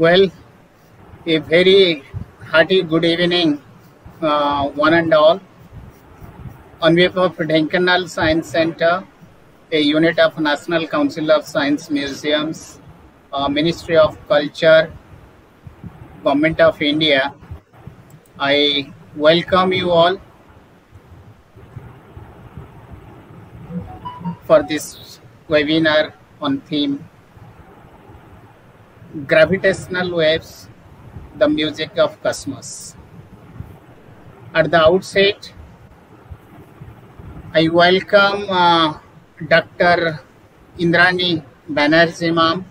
Well, a very hearty good evening, uh, one and all. On behalf of Dhenkanal Science Center, a unit of National Council of Science Museums, uh, Ministry of Culture, Government of India, I welcome you all for this webinar on theme Gravitational Waves, the Music of Cosmos. At the outset, I welcome uh, Dr. Indrani Banerjee ma'am,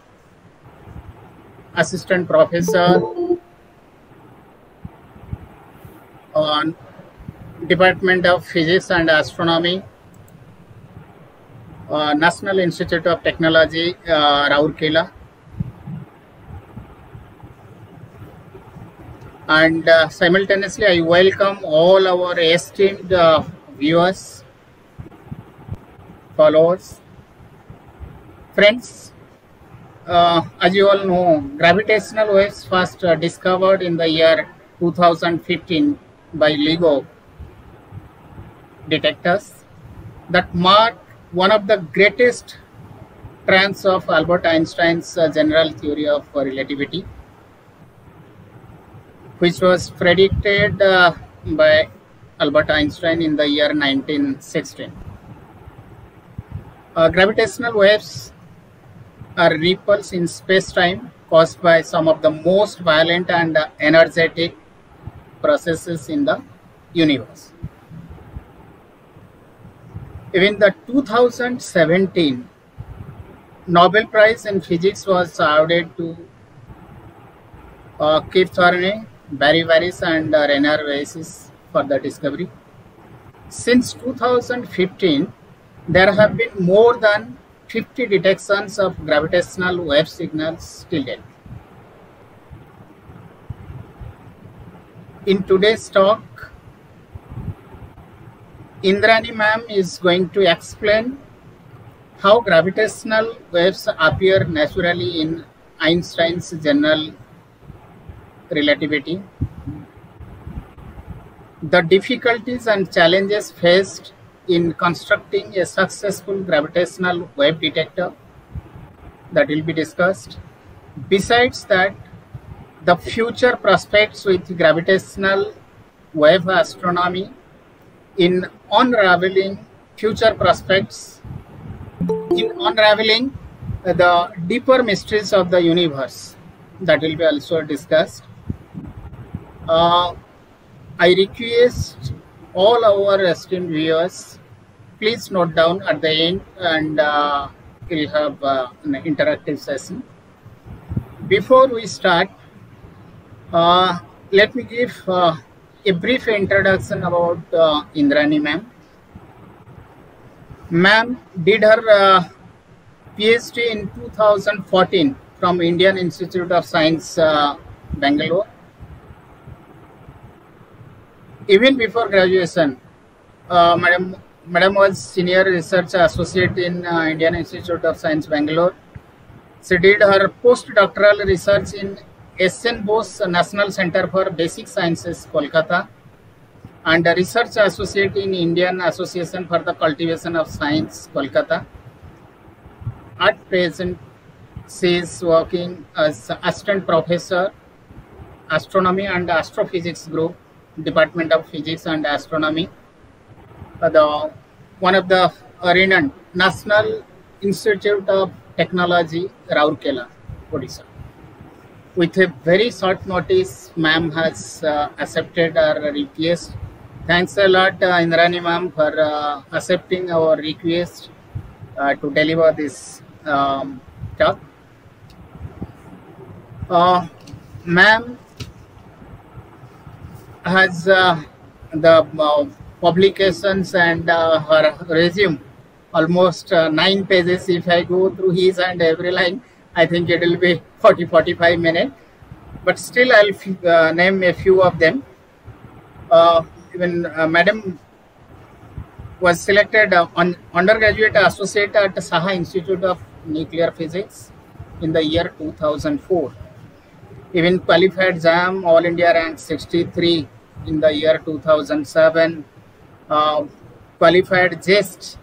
Assistant Professor on Department of Physics and Astronomy, uh, National Institute of Technology, uh, Rourkela. And uh, simultaneously, I welcome all our esteemed uh, viewers, followers, friends. Uh, as you all know, gravitational waves first uh, discovered in the year 2015 by LIGO detectors that mark one of the greatest trends of Albert Einstein's uh, general theory of relativity, which was predicted uh, by Albert Einstein in the year 1916. Uh, gravitational waves are ripples in space-time caused by some of the most violent and uh, energetic processes in the universe. Even the 2017 Nobel Prize in Physics was awarded to uh, Kip Thorne, Barry Barish, and uh, Rainer Weiss for the discovery. Since 2015, there have been more than 50 detections of gravitational wave signals till date. In today's talk, Indrani ma'am is going to explain how gravitational waves appear naturally in Einstein's general relativity, the difficulties and challenges faced in constructing a successful gravitational wave detector that will be discussed. Besides that, the future prospects with gravitational wave astronomy in unraveling future prospects. In unraveling the deeper mysteries of the universe that will be also discussed uh, i request all our esteemed viewers please note down at the end and uh, we'll have uh, an interactive session before we start uh, let me give uh, a brief introduction about uh, Indrani ma'am. Ma'am did her PhD in 2014 from Indian Institute of Science, Bangalore. Even before graduation, uh, Madam, Madam was senior research associate in uh, Indian Institute of Science, Bangalore. She did her postdoctoral research in SN Bose National Center for Basic Sciences, Kolkata, and a research associate in Indian Association for the Cultivation of Science, Kolkata. At present, she is working as assistant professor, astronomy and astrophysics group, Department of Physics and Astronomy, uh, the one of the renowned National Institute of Technology, Rourkela, Odisha with a very short notice, ma'am has uh, accepted our request. Thanks a lot, uh, Indrani ma'am, for uh, accepting our request uh, to deliver this um, talk. Uh, ma'am has uh, the uh, publications and uh, her resume almost nine pages. If I go through his and every line, I think it will be 40 45 minutes. But still, I'll name a few of them. Even Madam was selected uh, on undergraduate associate at Saha Institute of Nuclear Physics in the year 2004. Even qualified JAM All India rank 63 in the year 2007. Uh, qualified JEST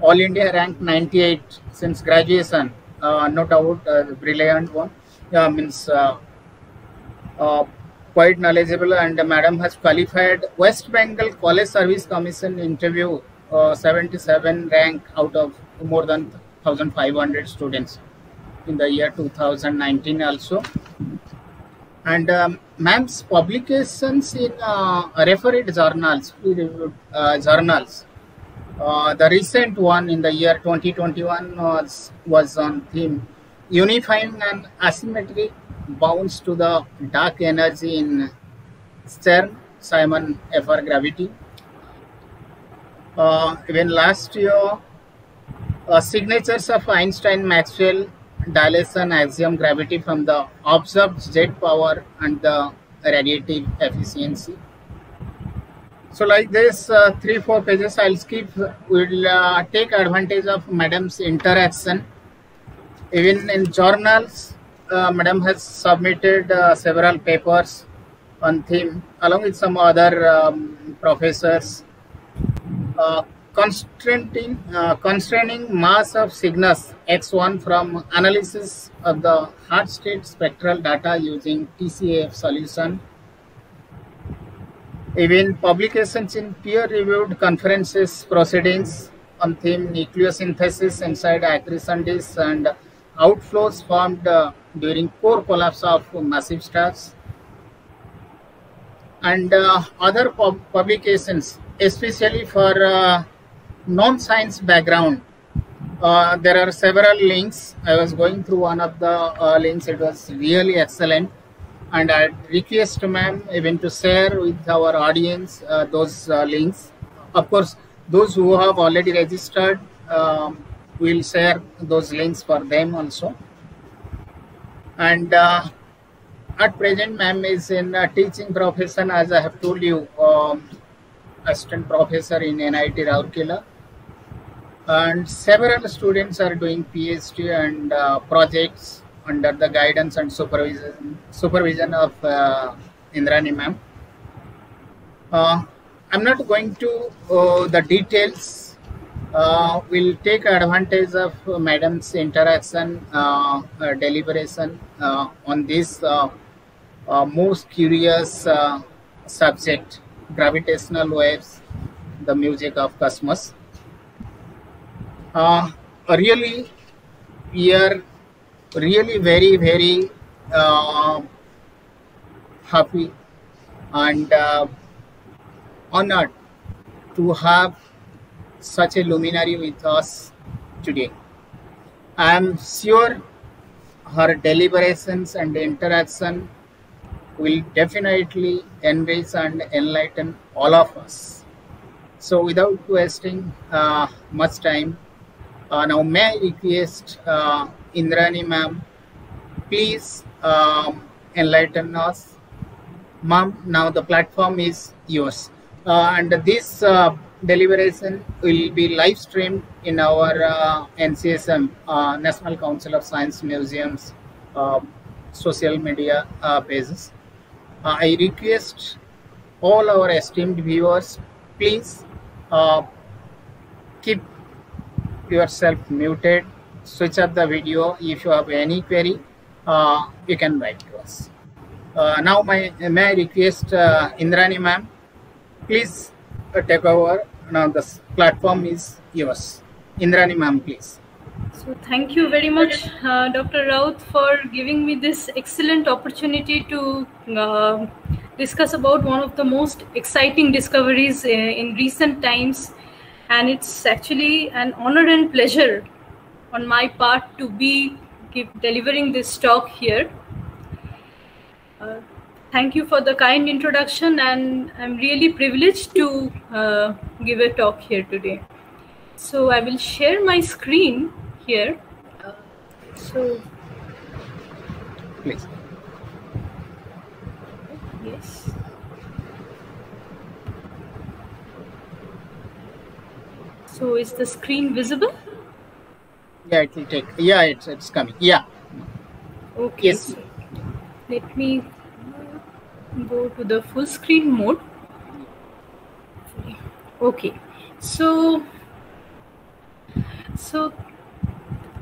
All India rank 98 since graduation. Uh, no doubt, uh, brilliant one. Yeah, means uh, uh, quite knowledgeable and madam has qualified West Bengal College Service Commission interview uh, 77 rank out of more than 1500 students in the year 2019 also and um, ma'am's publications in uh, referred journals uh, journals uh, the recent one in the year 2021 was was on theme unifying an asymmetric bounce to the dark energy in CERN, Simon FR gravity. Uh, even last year, uh, signatures of Einstein Maxwell dilaton axion gravity from the observed jet power and the radiative efficiency. So like this, uh, three, four pages I'll skip. We'll uh, take advantage of madam's interaction. Even in journals, uh, madam has submitted uh, several papers on theme along with some other um, professors. Constraining, uh, constraining mass of Cygnus X1 from analysis of the hard state spectral data using TCAF solution. Even publications in peer-reviewed conferences proceedings on theme nucleosynthesis inside accretion disks and outflows formed uh, during core collapse of massive stars and uh, other pub publications especially for uh, non-science background uh, there are several links. I was going through one of the uh, links. It was really excellent. And i request ma'am even to share with our audience uh, those uh, links. Of course those who have already registered um, we'll share those links for them also. And uh, at present ma'am is in teaching profession as i have told you um, assistant professor in nit rourkela and several students are doing phd and uh, projects under the guidance and supervision supervision of uh, indrani ma'am. Uh, i'm not going to uh, the details. Uh, we'll take advantage of madam's interaction uh, deliberation on this most curious subject gravitational waves the music of cosmos uh, really we are really very very uh, happy and uh, honored to have such a luminary with us today. I am sure her deliberations and interaction will definitely enrich and enlighten all of us. So, without wasting uh, much time, uh, now may I request uh, Indrani ma'am, please um, enlighten us. Ma'am, now the platform is yours. Uh, and this uh, deliberation will be live streamed in our uh, NCSM, uh, National Council of Science Museums, uh, social media pages. I request all our esteemed viewers, please keep yourself muted, switch off the video. If you have any query, uh, you can write to us. Uh, now, my, may I request uh, Indrani ma'am, please uh, take over. Now, this platform is yours. Indrani ma'am, please. So thank you very much, uh, Dr. Raut, for giving me this excellent opportunity to uh, discuss about one of the most exciting discoveries uh, in recent times. And it's actually an honor and pleasure on my part to be give, delivering this talk here. Uh, thank you for the kind introduction, and I'm really privileged to uh, give a talk here today. So I will share my screen here. Uh, so Please. yes. So is the screen visible? Yeah, it will take. Yeah, it's it's coming. Yeah. Okay. Yes. so- let me go to the full screen mode. Okay, so so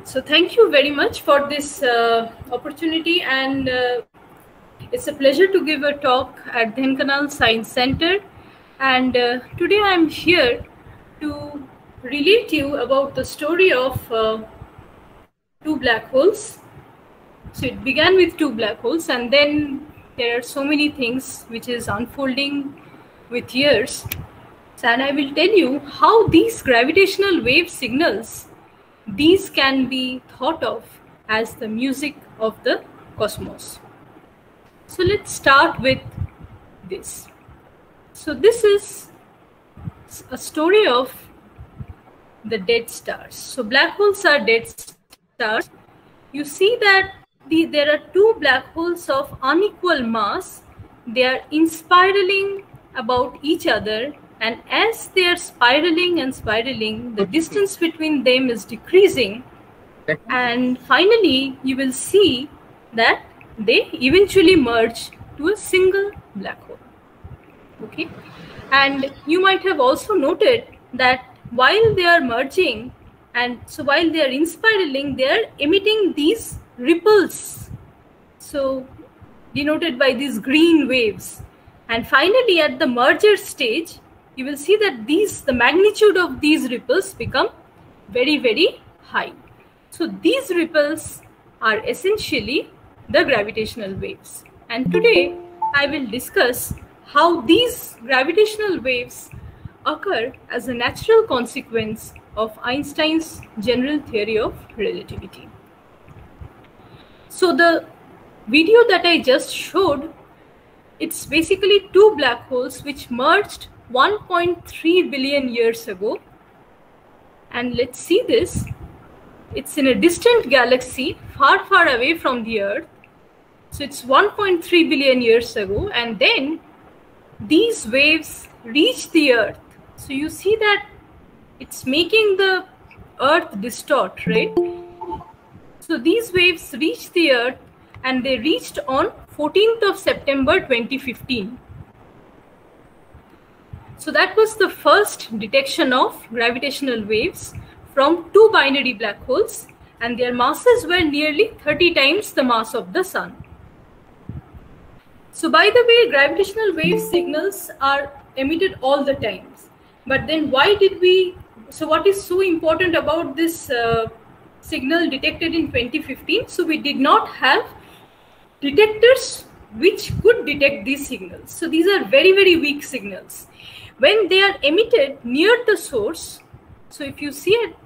so thank you very much for this uh, opportunity and uh, it's a pleasure to give a talk at Dhenkanal Science Center and uh, today I'm here to relate you about the story of uh, two black holes. So it began with two black holes and then there are so many things which is unfolding with years and I will tell you how these gravitational wave signals these can be thought of as the music of the cosmos. So let's start with this. So this is a story of the dead stars. So black holes are dead stars. You see that the, there are two black holes of unequal mass. They are in spiraling about each other and as they are spiraling and spiraling, the distance between them is decreasing. And finally, you will see that they eventually merge to a single black hole. Okay. And you might have also noted that while they are merging, and so while they are inspiraling, they are emitting these ripples. So denoted by these green waves. And finally, at the merger stage, you will see that these the magnitude of these ripples become very very high so these ripples are essentially the gravitational waves and today i will discuss how these gravitational waves occur as a natural consequence of einstein's general theory of relativity so the video that i just showed it's basically two black holes which merged 1.3 billion years ago. And let's see this. It's in a distant galaxy far, far away from the Earth. So it's 1.3 billion years ago. And then these waves reach the Earth. So you see that it's making the Earth distort, right? So these waves reach the Earth and they reached on 14th of September 2015. So that was the first detection of gravitational waves from two binary black holes and their masses were nearly 30 times the mass of the sun. So by the way, gravitational wave signals are emitted all the times. But then why did we, so what is so important about this uh, signal detected in 2015? So we did not have detectors which could detect these signals. So these are very, very weak signals when they are emitted near the source so if you see it,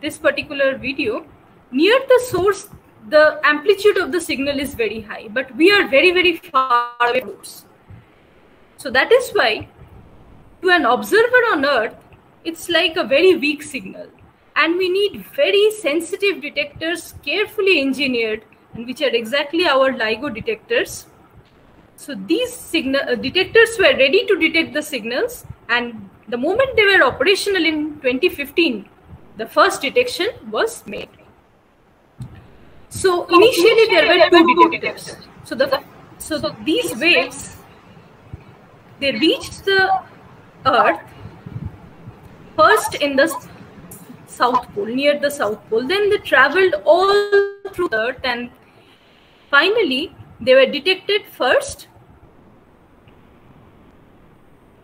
this particular video near the source the amplitude of the signal is very high but we are very very far away so that is why to an observer on earth it's like a very weak signal and we need very sensitive detectors carefully engineered and which are exactly our LIGO detectors so these signal uh, detectors were ready to detect the signals and the moment they were operational in 2015, the first detection was made. So initially there were two detectors. So the so the, these waves they reached the Earth first in the South Pole, near the South Pole. Then they traveled all through Earth and finally they were detected first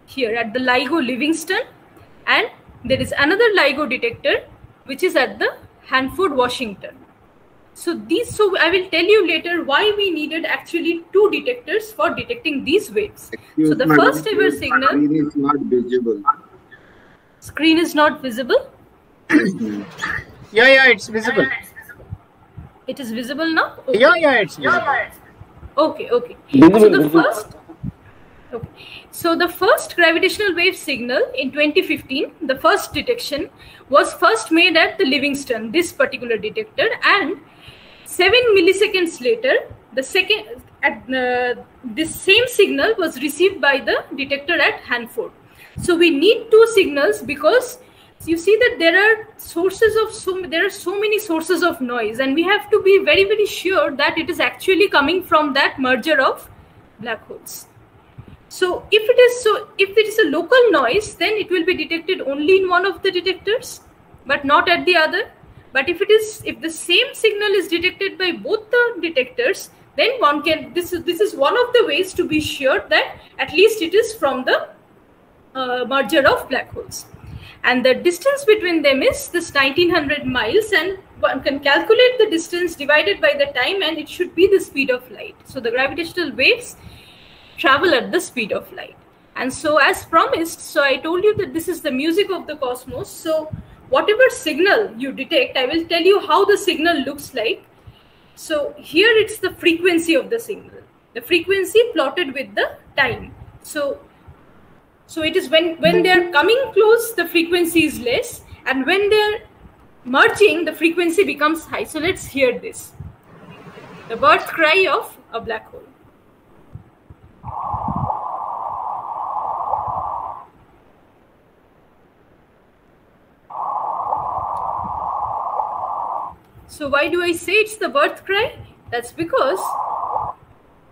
here at the LIGO Livingston and there is another LIGO detector which is at the Hanford, Washington. So these, so I will tell you later why we needed actually two detectors for detecting these waves. Excuse so the first ever signal. Screen is not visible. Screen is not visible. yeah, yeah, it's visible. It is visible now. Okay. Yeah, yeah, it's visible. Okay, okay. So the first. Okay. So the first gravitational wave signal in 2015, the first detection was first made at the Livingston, this particular detector, and seven milliseconds later, the second at uh, this same signal was received by the detector at Hanford. So we need two signals because you see that there are sources of so there are so many sources of noise and we have to be very very sure that it is actually coming from that merger of black holes so if it is so if it is a local noise then it will be detected only in one of the detectors but not at the other but if it is if the same signal is detected by both the detectors then one can this is this is one of the ways to be sure that at least it is from the uh, merger of black holes. And the distance between them is this 1900 miles and one can calculate the distance divided by the time and it should be the speed of light. So the gravitational waves travel at the speed of light. And so as promised so i told you that this is the music of the cosmos. So whatever signal you detect i will tell you how the signal looks like so here it's the frequency of the signal the frequency plotted with the time so so it is when, when they're coming close, the frequency is less. And when they're merging, the frequency becomes high. So let's hear this. The birth cry of a black hole. So why do I say it's the birth cry? That's because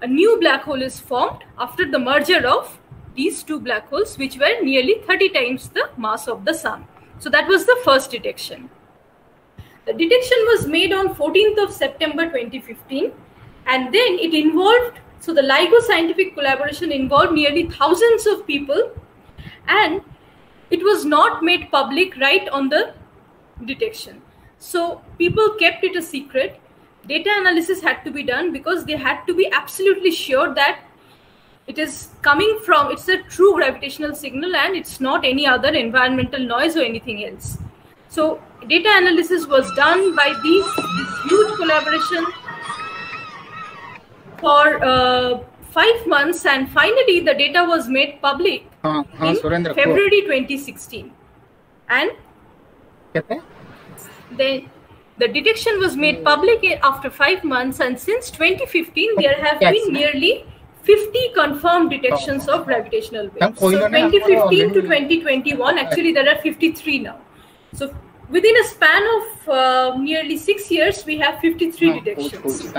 a new black hole is formed after the merger of these two black holes, which were nearly 30 times the mass of the sun. So that was the first detection. The detection was made on 14th of September 2015, and then it involved, so the LIGO scientific collaboration involved nearly thousands of people, and it was not made public right on the detection. So people kept it a secret. Data analysis had to be done because they had to be absolutely sure that it is coming from, it's a true gravitational signal and it's not any other environmental noise or anything else. So data analysis was done by these, this huge collaboration for uh, five months and finally the data was made public uh, uh, in Surendra, February 2016. And? Then the detection was made public after five months, and since 2015, there have yes. been nearly 50 confirmed detections of gravitational waves. So 2015 to 2021, actually there are 53 now. So within a span of uh, nearly six years, we have 53 detections.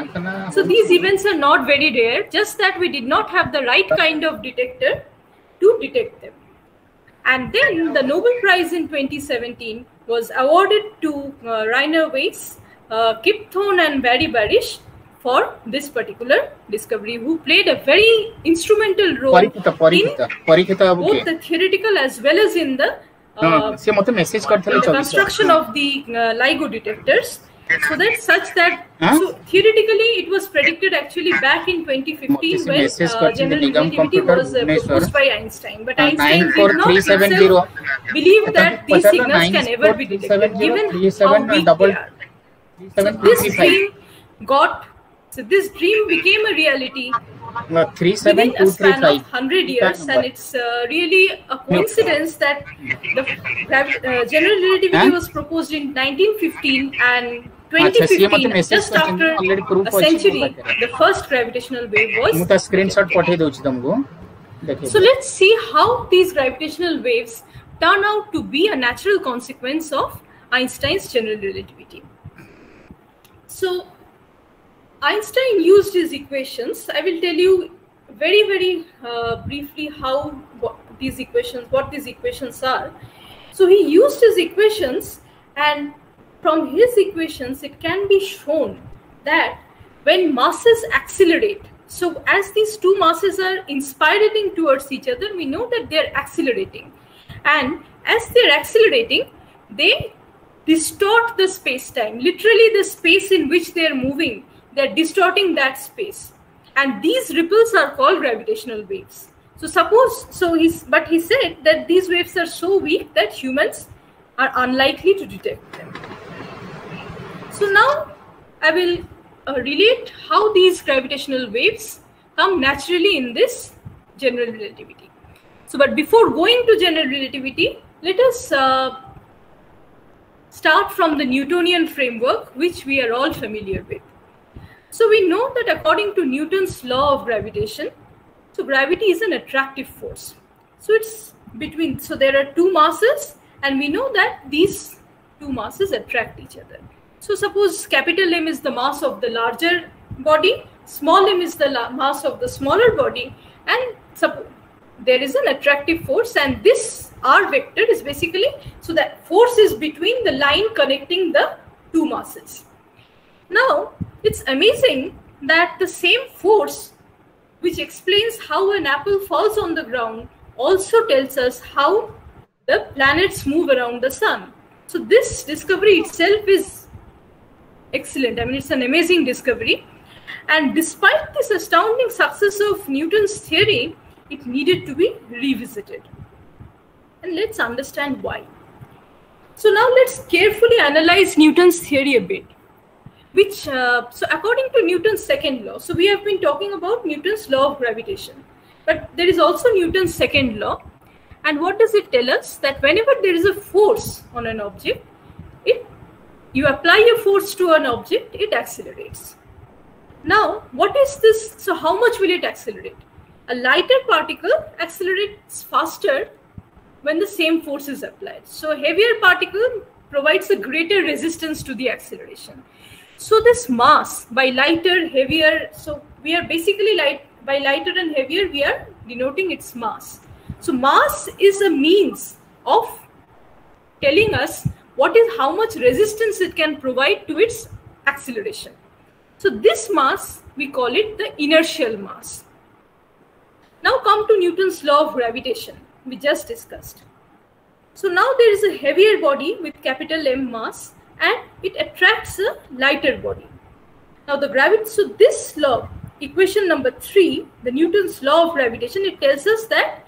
So these events are not very rare, just that we did not have the right kind of detector to detect them. And then the Nobel Prize in 2017 was awarded to uh, Rainer Weiss, uh, Kip Thorne, and Barry Barish for this particular discovery, who played a very instrumental role parikita, parikita, parikita, in both the theoretical as well as in the uh, no, no, no. Construction of the uh, LIGO detectors. So that's such that huh? so theoretically it was predicted actually back in 2015 when uh, general relativity was uh, proposed by Einstein. But uh, Einstein did not himself believe that these signals can ever be detected given how big they are. So this dream got so this dream became a reality no, three, seven, within a span of 100 years and it's uh, really a coincidence that the uh, general relativity huh? was proposed in 1915 and 2015 message just କରିଛନ୍ତି, after already proof a ଅଛି ମୋ century ପାଖରେ। the first gravitational wave ମୁଁ was ତା screenshot ପଠେଇ ଦଉଛି ତମକୁ ଦେଖିବ so let's see how these gravitational waves turn out to be a natural consequence of Einstein's general relativity. So Einstein used his equations. I will tell you very, very uh, briefly how what these equations, what these equations are. So he used his equations, and from his equations, it can be shown that when masses accelerate, so as these two masses are inspirating towards each other, we know that they're accelerating, and as they're accelerating, they distort the space time literally the space in which they are moving they're distorting that space. And these ripples are called gravitational waves. So suppose so he's but he said that these waves are so weak that humans are unlikely to detect them so now i will uh, relate how these gravitational waves come naturally in this general relativity so but before going to general relativity let us uh, start from the Newtonian framework, which we are all familiar with. So we know that according to Newton's law of gravitation, so gravity is an attractive force. So it's between, so there are two masses and we know that these two masses attract each other. So suppose capital M is the mass of the larger body, small m is the mass of the smaller body, and there is an attractive force, and this r vector is basically so that force is between the line connecting the two masses. Now it's amazing that the same force which explains how an apple falls on the ground also tells us how the planets move around the sun. So this discovery itself is excellent. I mean, it's an amazing discovery. And despite this astounding success of Newton's theory, it needed to be revisited. And let's understand why. So now let's carefully analyze Newton's theory a bit. Which, uh, so according to Newton's second law, so we have been talking about Newton's law of gravitation, but there is also Newton's second law. And what does it tell us? That whenever there is a force on an object, you apply a force to an object, it accelerates. Now, what is this? So, how much will it accelerate? A lighter particle accelerates faster when the same force is applied. So, heavier particle provides a greater resistance to the acceleration. So, this mass by lighter, heavier, so we are basically light by lighter and heavier, we are denoting its mass. So, mass is a means of telling us what is how much resistance it can provide to its acceleration. So this mass, we call it the inertial mass. Now come to Newton's law of gravitation, we just discussed. So now there is a heavier body with capital M mass and it attracts a lighter body. Now the gravity, so this law, equation number three, the Newton's law of gravitation, it tells us that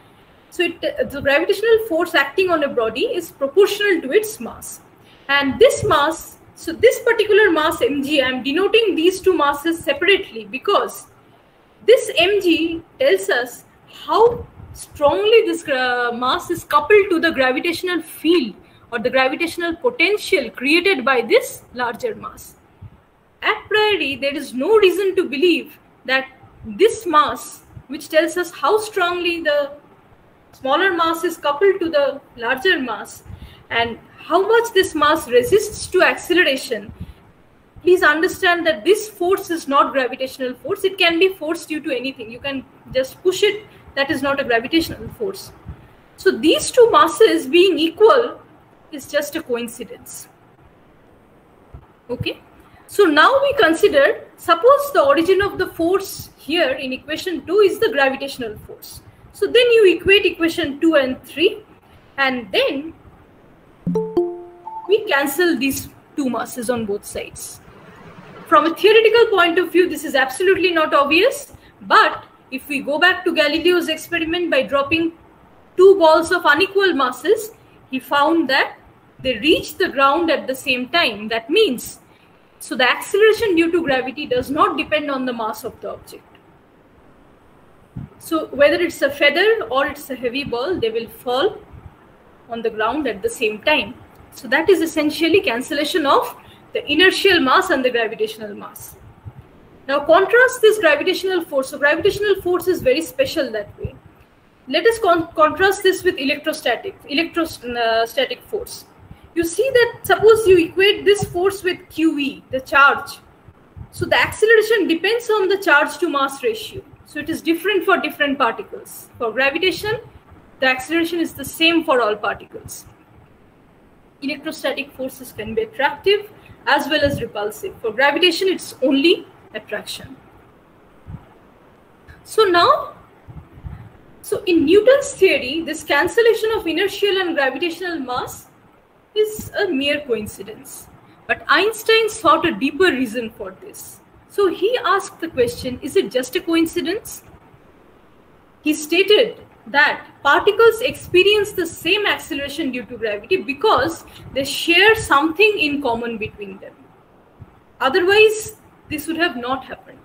so it, the gravitational force acting on a body is proportional to its mass. And this mass, so this particular mass mg, I'm denoting these two masses separately because this mg tells us how strongly this uh, mass is coupled to the gravitational field or the gravitational potential created by this larger mass. At priori, there is no reason to believe that this mass, which tells us how strongly the smaller mass is coupled to the larger mass. And how much this mass resists to acceleration? Please understand that this force is not gravitational force. It can be force due to anything. You can just push it. That is not a gravitational force. So these two masses being equal is just a coincidence. Okay? So now we consider suppose the origin of the force here in equation 2 is the gravitational force so then you equate equation 2 and 3 and then we cancel these two masses on both sides. From a theoretical point of view, this is absolutely not obvious. But if we go back to Galileo's experiment by dropping two balls of unequal masses, he found that they reach the ground at the same time. That means, so the acceleration due to gravity does not depend on the mass of the object. So whether it's a feather or it's a heavy ball, they will fall on the ground at the same time. So that is essentially cancellation of the inertial mass and the gravitational mass. Now contrast this gravitational force. So gravitational force is very special that way. Let us con contrast this with electrostatic, electrostatic force. You see that suppose you equate this force with QE, the charge. So the acceleration depends on the charge to mass ratio. So it is different for different particles. For gravitation, the acceleration is the same for all particles. Electrostatic forces can be attractive as well as repulsive. For gravitation, it's only attraction. So now, so in Newton's theory, this cancellation of inertial and gravitational mass is a mere coincidence. But Einstein sought a deeper reason for this. So he asked the question is it just a coincidence? He stated that particles experience the same acceleration due to gravity because they share something in common between them. Otherwise, this would have not happened.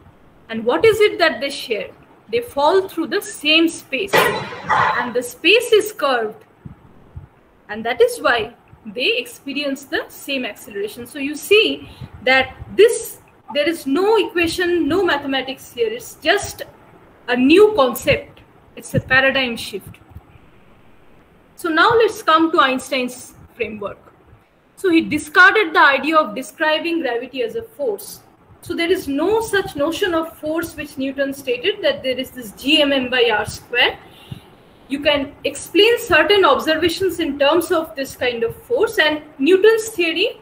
And what is it that they share? They fall through the same space, and the space is curved. And that is why they experience the same acceleration. So you see that this there is no equation, no mathematics here. It's just a new concept. It's a paradigm shift. So now let's come to Einstein's framework. So he discarded the idea of describing gravity as a force. So there is no such notion of force which Newton stated that there is this gmm by r square. You can explain certain observations in terms of this kind of force and Newton's theory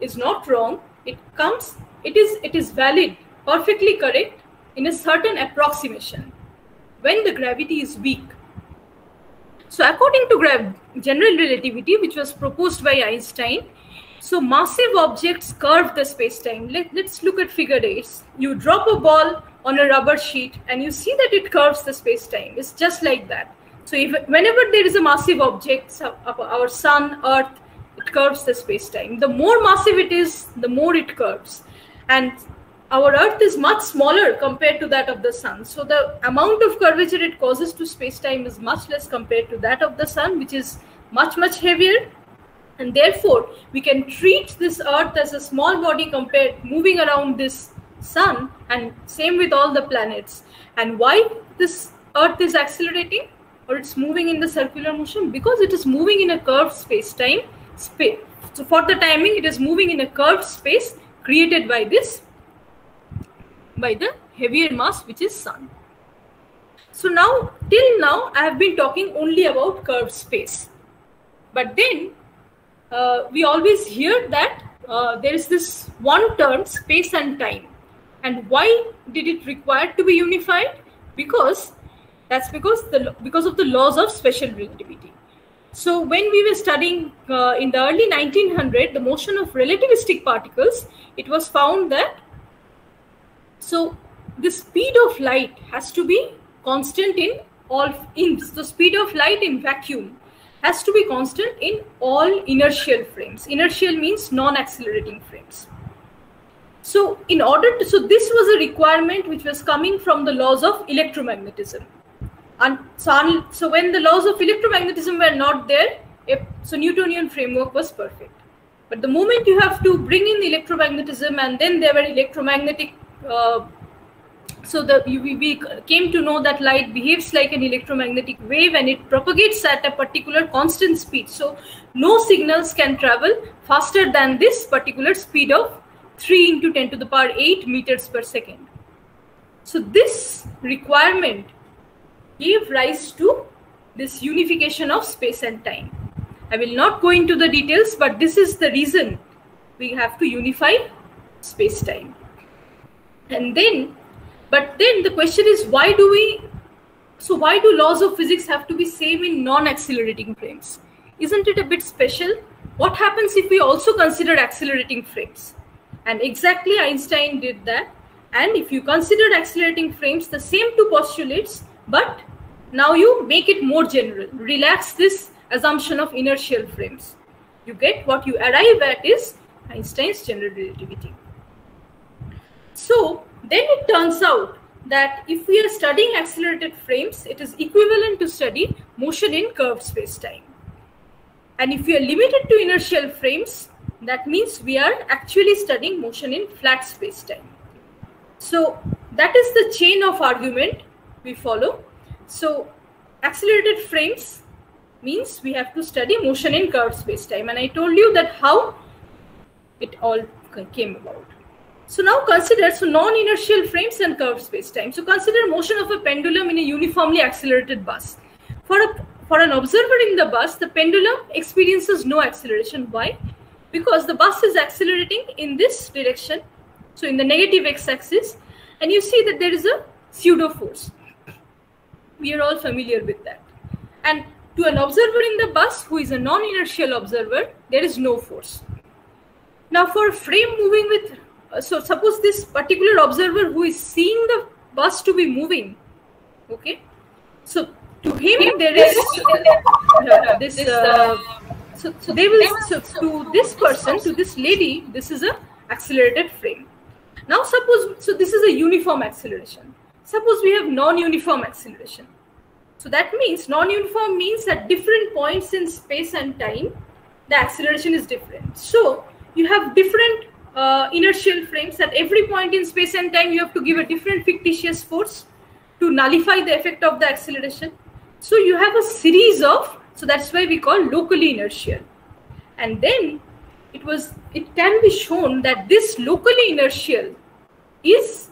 is not wrong. It comes, it is, it is valid, perfectly correct in a certain approximation when the gravity is weak. So according to general relativity, which was proposed by Einstein, so massive objects curve the space-time. Let, let's look at figure 8. You drop a ball on a rubber sheet and you see that it curves the space-time. It's just like that. So if, whenever there is a massive object, our sun, earth, it curves the space-time. The more massive it is, the more it curves. And our earth is much smaller compared to that of the sun. So the amount of curvature it causes to space-time is much less compared to that of the sun which is much much heavier. And therefore we can treat this earth as a small body compared moving around this sun and same with all the planets. And why this earth is accelerating? Or it's moving in the circular motion? Because it is moving in a curved space-time space so for the timing it is moving in a curved space created by this by the heavier mass which is sun. So now till now I have been talking only about curved space. But then uh, we always hear that uh, there is this one term space and time. And why did it require to be unified? Because that's because the because of the laws of special relativity. So when we were studying uh, in the early 1900 the motion of relativistic particles, it was found that so the speed of light has to be constant in all in the speed of light in vacuum has to be constant in all inertial frames. Inertial means non-accelerating frames. So in order to, so this was a requirement which was coming from the laws of electromagnetism. And so, so when the laws of electromagnetism were not there, so Newtonian framework was perfect. But the moment you have to bring in electromagnetism and then there were electromagnetic uh, so the we, we came to know that light behaves like an electromagnetic wave and it propagates at a particular constant speed so no signals can travel faster than this particular speed of 3 into 10 to the power 8 meters per second so this requirement gave rise to this unification of space and time. I will not go into the details but this is the reason we have to unify space time and then but then the question is why do we so why do laws of physics have to be same in non-accelerating frames? Isn't it a bit special? What happens if we also consider accelerating frames? And exactly einstein did that. And if you consider accelerating frames the same two postulates but now you make it more general relax this assumption of inertial frames you get what you arrive at is einstein's general relativity so then it turns out that if we are studying accelerated frames, it is equivalent to study motion in curved space-time. And if we are limited to inertial frames, that means we are actually studying motion in flat space-time. So that is the chain of argument we follow. So accelerated frames means we have to study motion in curved space-time. And I told you that how it all came about. So now consider so non-inertial frames and curved space-time. So consider motion of a pendulum in a uniformly accelerated bus. For a for an observer in the bus, the pendulum experiences no acceleration. Why? Because the bus is accelerating in this direction, so in the negative x-axis, and you see that there is a pseudo force. We are all familiar with that. And to an observer in the bus who is a non-inertial observer, there is no force. Now, for a frame moving with uh, so suppose this particular observer who is seeing the bus to be moving okay so to him there is uh, this uh, so, so they will so to this person to this lady this is a accelerated frame now suppose so this is a uniform acceleration suppose we have non-uniform acceleration. So that means non-uniform means at different points in space and time the acceleration is different. So you have different uh, inertial frames at every point in space and time you have to give a different fictitious force to nullify the effect of the acceleration. So you have a series of so that's why we call locally inertial. And then it was it can be shown that this locally inertial is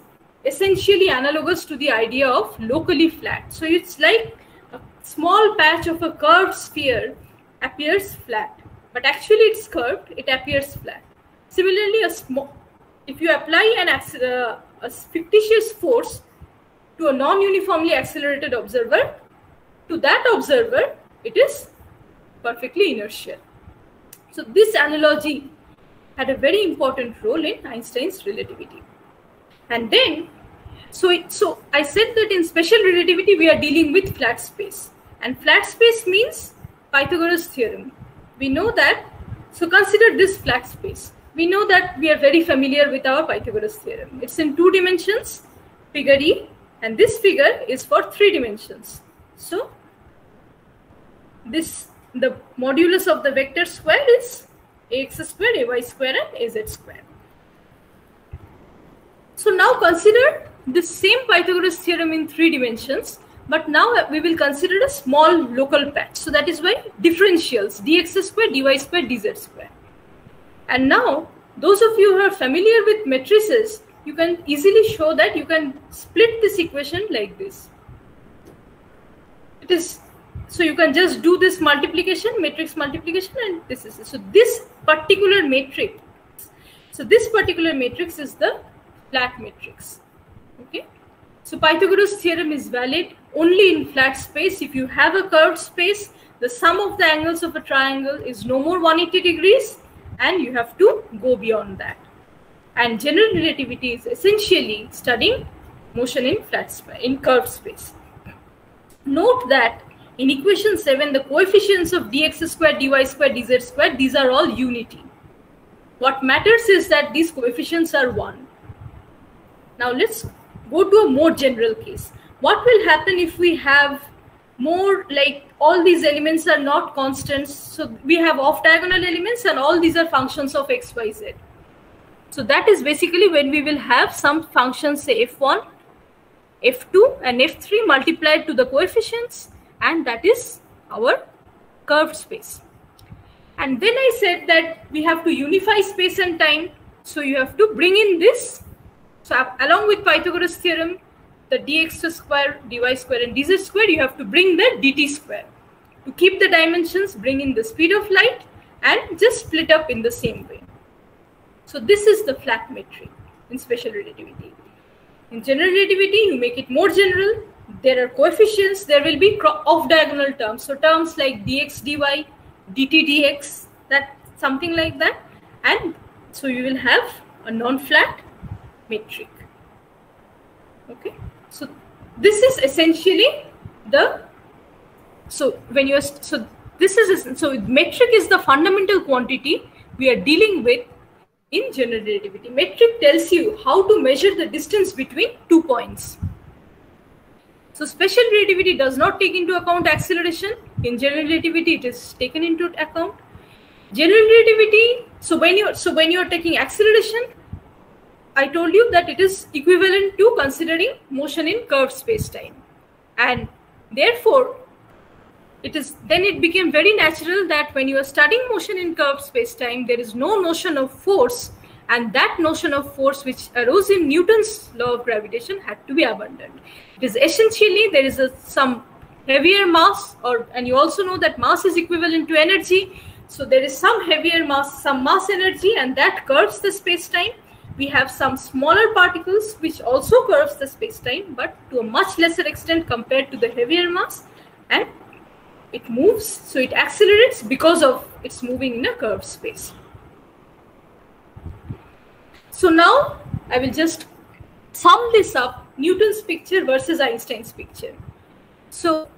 essentially analogous to the idea of locally flat. So it's like a small patch of a curved sphere appears flat, but actually it's curved, it appears flat. Similarly, a small, if you apply an uh, a fictitious force to a non-uniformly accelerated observer, to that observer, it is perfectly inertial. So this analogy had a very important role in Einstein's relativity. And then, so, it, so I said that in special relativity, we are dealing with flat space. And flat space means Pythagoras theorem. We know that, so consider this flat space. We know that we are very familiar with our Pythagoras theorem. It's in two dimensions, figure E, and this figure is for three dimensions. So this the modulus of the vector square is ax square, ay square, and az square. So now consider the same Pythagoras theorem in three dimensions, but now we will consider a small local patch. So that is why differentials dx square, dy square, dz square. And now those of you who are familiar with matrices, you can easily show that you can split this equation like this. It is so you can just do this multiplication, matrix multiplication, and this is so this particular matrix. So this particular matrix is the flat matrix. Okay. So Pythagoras theorem is valid only in flat space. If you have a curved space, the sum of the angles of a triangle is no more 180 degrees, and you have to go beyond that. And general relativity is essentially studying motion in flat space, in curved space. Note that in equation 7, the coefficients of dx squared, dy squared, dz squared, these are all unity. What matters is that these coefficients are 1. Now let's go to a more general case. What will happen if we have more like all these elements are not constants. So we have off diagonal elements and all these are functions of x, y, z. So that is basically when we will have some functions say f1, f2 and f3 multiplied to the coefficients and that is our curved space. And then I said that we have to unify space and time. So you have to bring in this. So along with Pythagoras theorem, the dx square, dy square and dz square, you have to bring the dt square. To keep the dimensions, bring in the speed of light and just split up in the same way. So this is the flat metric in special relativity. In general relativity, you make it more general there are coefficients, there will be off diagonal terms. So terms like dx dy, dt dx, that something like that. And so you will have a non-flat metric. Okay. So this is essentially the so when you are so this is so metric is the fundamental quantity we are dealing with in general relativity. Metric tells you how to measure the distance between two points. So special relativity does not take into account acceleration. In general relativity, it is taken into account. General relativity. So when you so when you are taking acceleration, I told you that it is equivalent to considering motion in curved space-time, and therefore, it is then it became very natural that when you are studying motion in curved space-time, there is no notion of force, and that notion of force which arose in Newton's law of gravitation had to be abandoned. It is essentially there is a, some heavier mass, or and you also know that mass is equivalent to energy. So there is some heavier mass, some mass energy, and that curves the space-time. We have some smaller particles which also curves the space-time, but to a much lesser extent compared to the heavier mass, and it moves, so it accelerates because of it's moving in a curved space. So now I will just sum this up Newton's picture versus Einstein's picture. So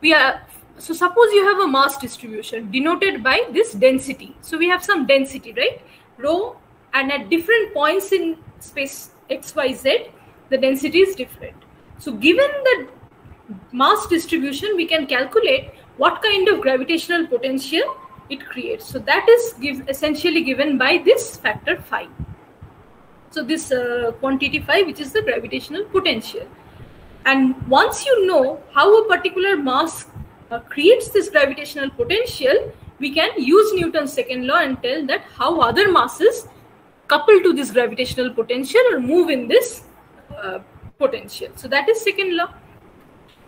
we are so suppose you have a mass distribution denoted by this density. So we have some density, right? Rho and at different points in space x, y, z, the density is different. So given the mass distribution, we can calculate what kind of gravitational potential it creates. So that is give, essentially given by this factor phi. So this uh, quantity phi, which is the gravitational potential. And once you know how a particular mass uh, creates this gravitational potential, we can use Newton's second law and tell that how other masses couple to this gravitational potential or move in this uh, potential. So that is second law.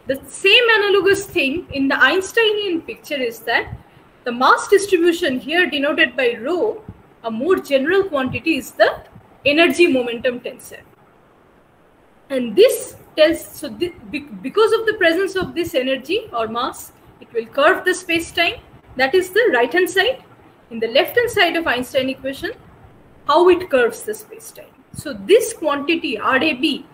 The same analogous thing in the Einsteinian picture is that the mass distribution here denoted by rho, a more general quantity is the energy momentum tensor. And this tells, so th because of the presence of this energy or mass, it will curve the space-time. That is the right-hand side. In the left-hand side of Einstein equation, how it curves the space-time. So this quantity RAB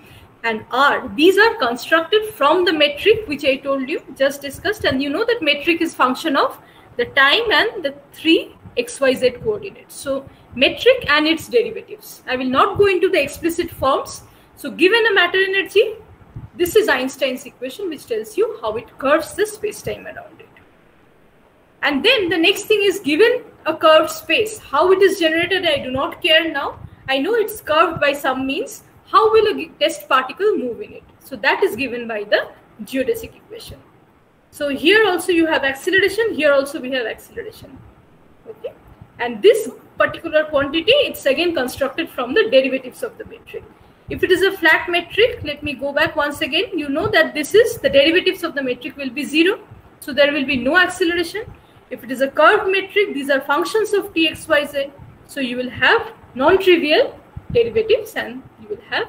and R, these are constructed from the metric which I told you, just discussed. And you know that metric is function of the time and the three XYZ coordinates. So metric and its derivatives. I will not go into the explicit forms. So given a matter energy, this is Einstein's equation which tells you how it curves the space-time around it. And then the next thing is given a curved space. How it is generated, I do not care now. I know it's curved by some means. How will a test particle move in it? So that is given by the geodesic equation. So here also you have acceleration, here also we have acceleration. Okay. And this particular quantity, it's again constructed from the derivatives of the metric. If it is a flat metric, let me go back once again. You know that this is the derivatives of the metric will be zero. So there will be no acceleration. If it is a curved metric, these are functions of t, x, y, z. So you will have non-trivial derivatives and you will have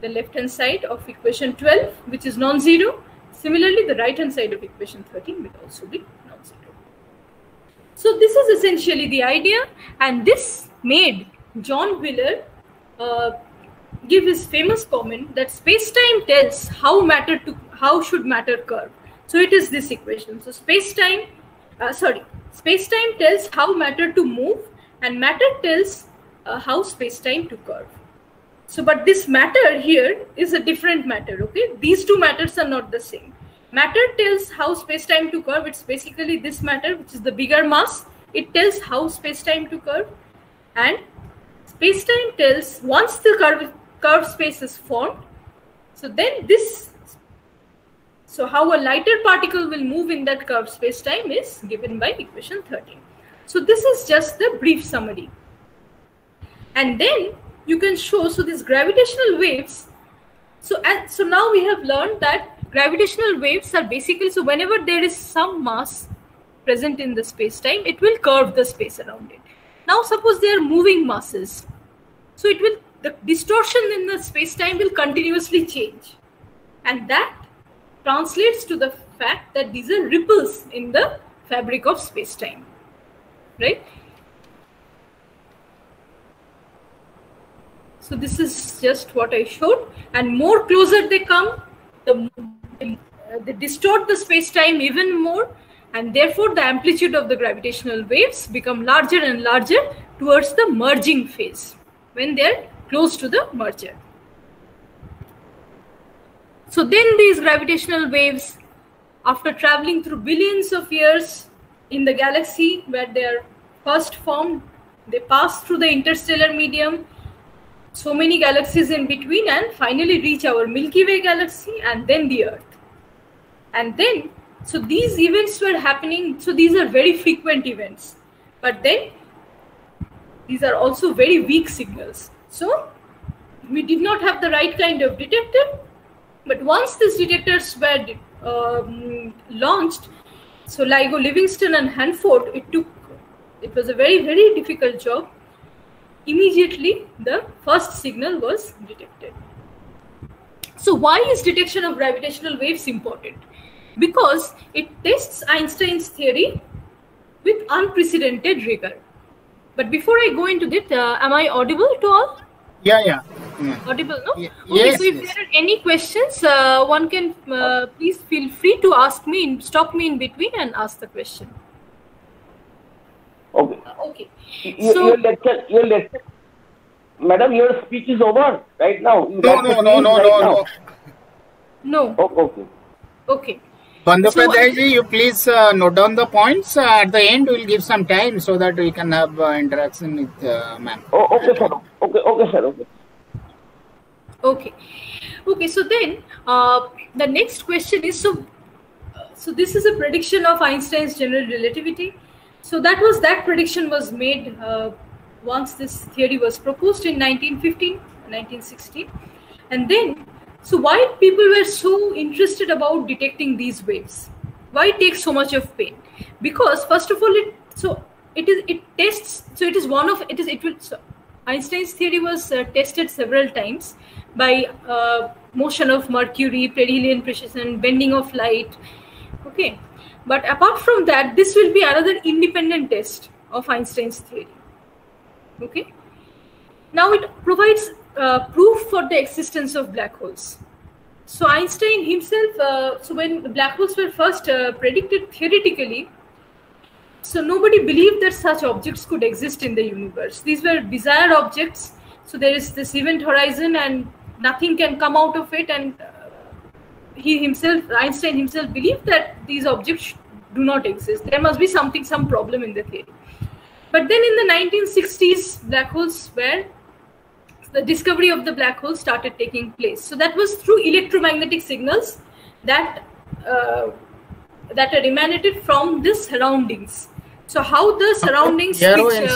the left-hand side of equation 12, which is non-zero. Similarly, the right-hand side of equation 13 will also be non-zero. So this is essentially the idea and this made John Wheeler uh, give his famous comment that space-time tells how matter to how should matter curve. So it is this equation. So space-time, uh, sorry, space-time tells how matter to move, and matter tells uh, how space-time to curve. So, but this matter here is a different matter. Okay, these two matters are not the same. Matter tells how space-time to curve. It's basically this matter, which is the bigger mass. It tells how space-time to curve, and space-time tells once the curve curved space is formed. So then this, so how a lighter particle will move in that curved space-time is given by equation 13. So this is just the brief summary. And then you can show, so these gravitational waves, so, and, so now we have learned that gravitational waves are basically, so whenever there is some mass present in the space-time, it will curve the space around it. Now suppose they are moving masses. So it will the distortion in the space-time will continuously change. And that translates to the fact that these are ripples in the fabric of space-time. Right? So this is just what I showed. And more closer they come, the, uh, they distort the space-time even more. And therefore, the amplitude of the gravitational waves become larger and larger towards the merging phase when they're close to the merger. So then these gravitational waves, after traveling through billions of years in the galaxy where they are first formed, they pass through the interstellar medium, so many galaxies in between, and finally reach our Milky Way galaxy and then the Earth. And then, so these events were happening, so these are very frequent events. But then, these are also very weak signals. So we did not have the right kind of detector. But once these detectors were um, launched, so LIGO Livingston and Hanford, it took, it was a very, very difficult job. Immediately, the first signal was detected. So why is detection of gravitational waves important? Because it tests Einstein's theory with unprecedented rigor. But before I go into that, uh, am I audible to all? Yeah, yeah. yeah. Audible, no? Ye- okay, yes, so if yes. there are any questions, uh, one can uh, please feel free to ask me, in, stop me in between and ask the question. Okay. Uh, okay. You, So- your lecture, your lecture, madam, your speech is over right now. You No, no, no, no, right no, now. no. No. Oh, okay. Okay. Bandopadhyay ji, you please uh, note down the points. Uh, at the end, we'll give some time so that we can have uh, interaction with uh, ma'am. Oh, okay, sir. Okay, okay, sir. Okay. Okay. Okay. So then, uh, the next question is so. uh, So this is a prediction of Einstein's general relativity. So that was that prediction was made uh, once this theory was proposed in 1915, 1916, and then so why people were so interested about detecting these waves? Why take so much of pain? Because first of all, it so it is it tests so it is one of it is it will so Einstein's theory was uh, tested several times by uh, motion of mercury, perihelion precession, bending of light. Okay, but apart from that, this will be another independent test of Einstein's theory. Okay, now it provides uh, proof for the existence of black holes. So Einstein himself, uh, so when black holes were first uh, predicted theoretically, so nobody believed that such objects could exist in the universe. These were bizarre objects. So there is this event horizon, and nothing can come out of it. And uh, he himself, Einstein himself, believed that these objects do not exist. There must be something, some problem in the theory. But then in the 1960s, black holes were the discovery of the black hole started taking place. So that was through electromagnetic signals that uh, that are emanated from the surroundings. So how the surroundings which, uh,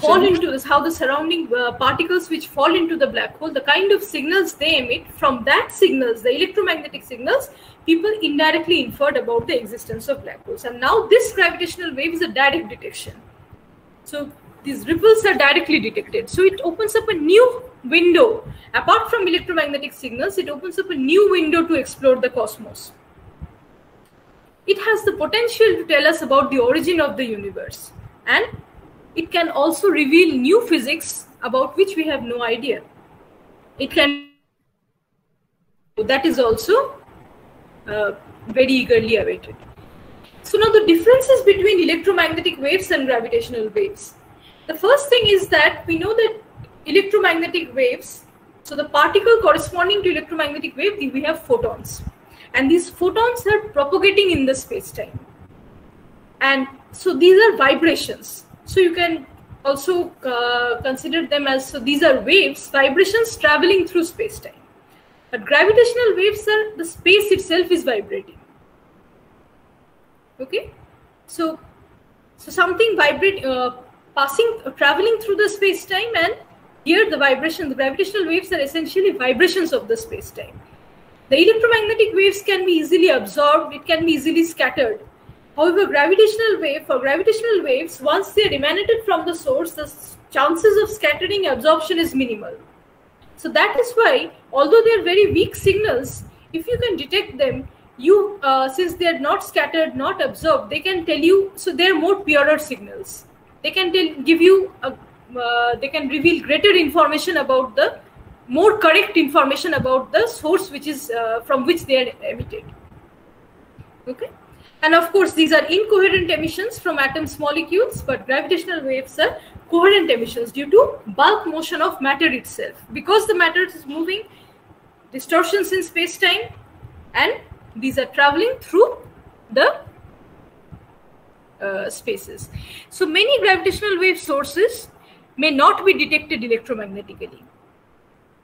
fall into this, how the surrounding uh, particles which fall into the black hole, the kind of signals they emit from that signals, the electromagnetic signals, people indirectly inferred about the existence of black holes. And now this gravitational wave is a direct detection. So these ripples are directly detected. So it opens up a new window. Apart from electromagnetic signals, it opens up a new window to explore the cosmos. It has the potential to tell us about the origin of the universe. And it can also reveal new physics about which we have no idea. It can, that is also uh, very eagerly awaited. So now the differences between electromagnetic waves and gravitational waves. The first thing is that we know that electromagnetic waves, so the particle corresponding to electromagnetic wave, we have photons. And these photons are propagating in the space-time. And so these are vibrations. So you can also uh, consider them as, so these are waves, vibrations traveling through space-time. But gravitational waves are, the space itself is vibrating okay so so something vibrate uh, passing uh, traveling through the space time and here the vibration the gravitational waves are essentially vibrations of the space time the electromagnetic waves can be easily absorbed it can be easily scattered. However gravitational wave for gravitational waves once they are emanated from the source the chances of scattering absorption is minimal. So that is why although they are very weak signals if you can detect them you uh, since they are not scattered not absorbed they can tell you so they are more purer signals they can give you a, uh, they can reveal greater information about the more correct information about the source which is uh, from which they are emitted. Okay? And of course these are incoherent emissions from atoms molecules but gravitational waves are coherent emissions due to bulk motion of matter itself. Because the matter is moving distortions in space time and these are traveling through the uh, spaces. So many gravitational wave sources may not be detected electromagnetically.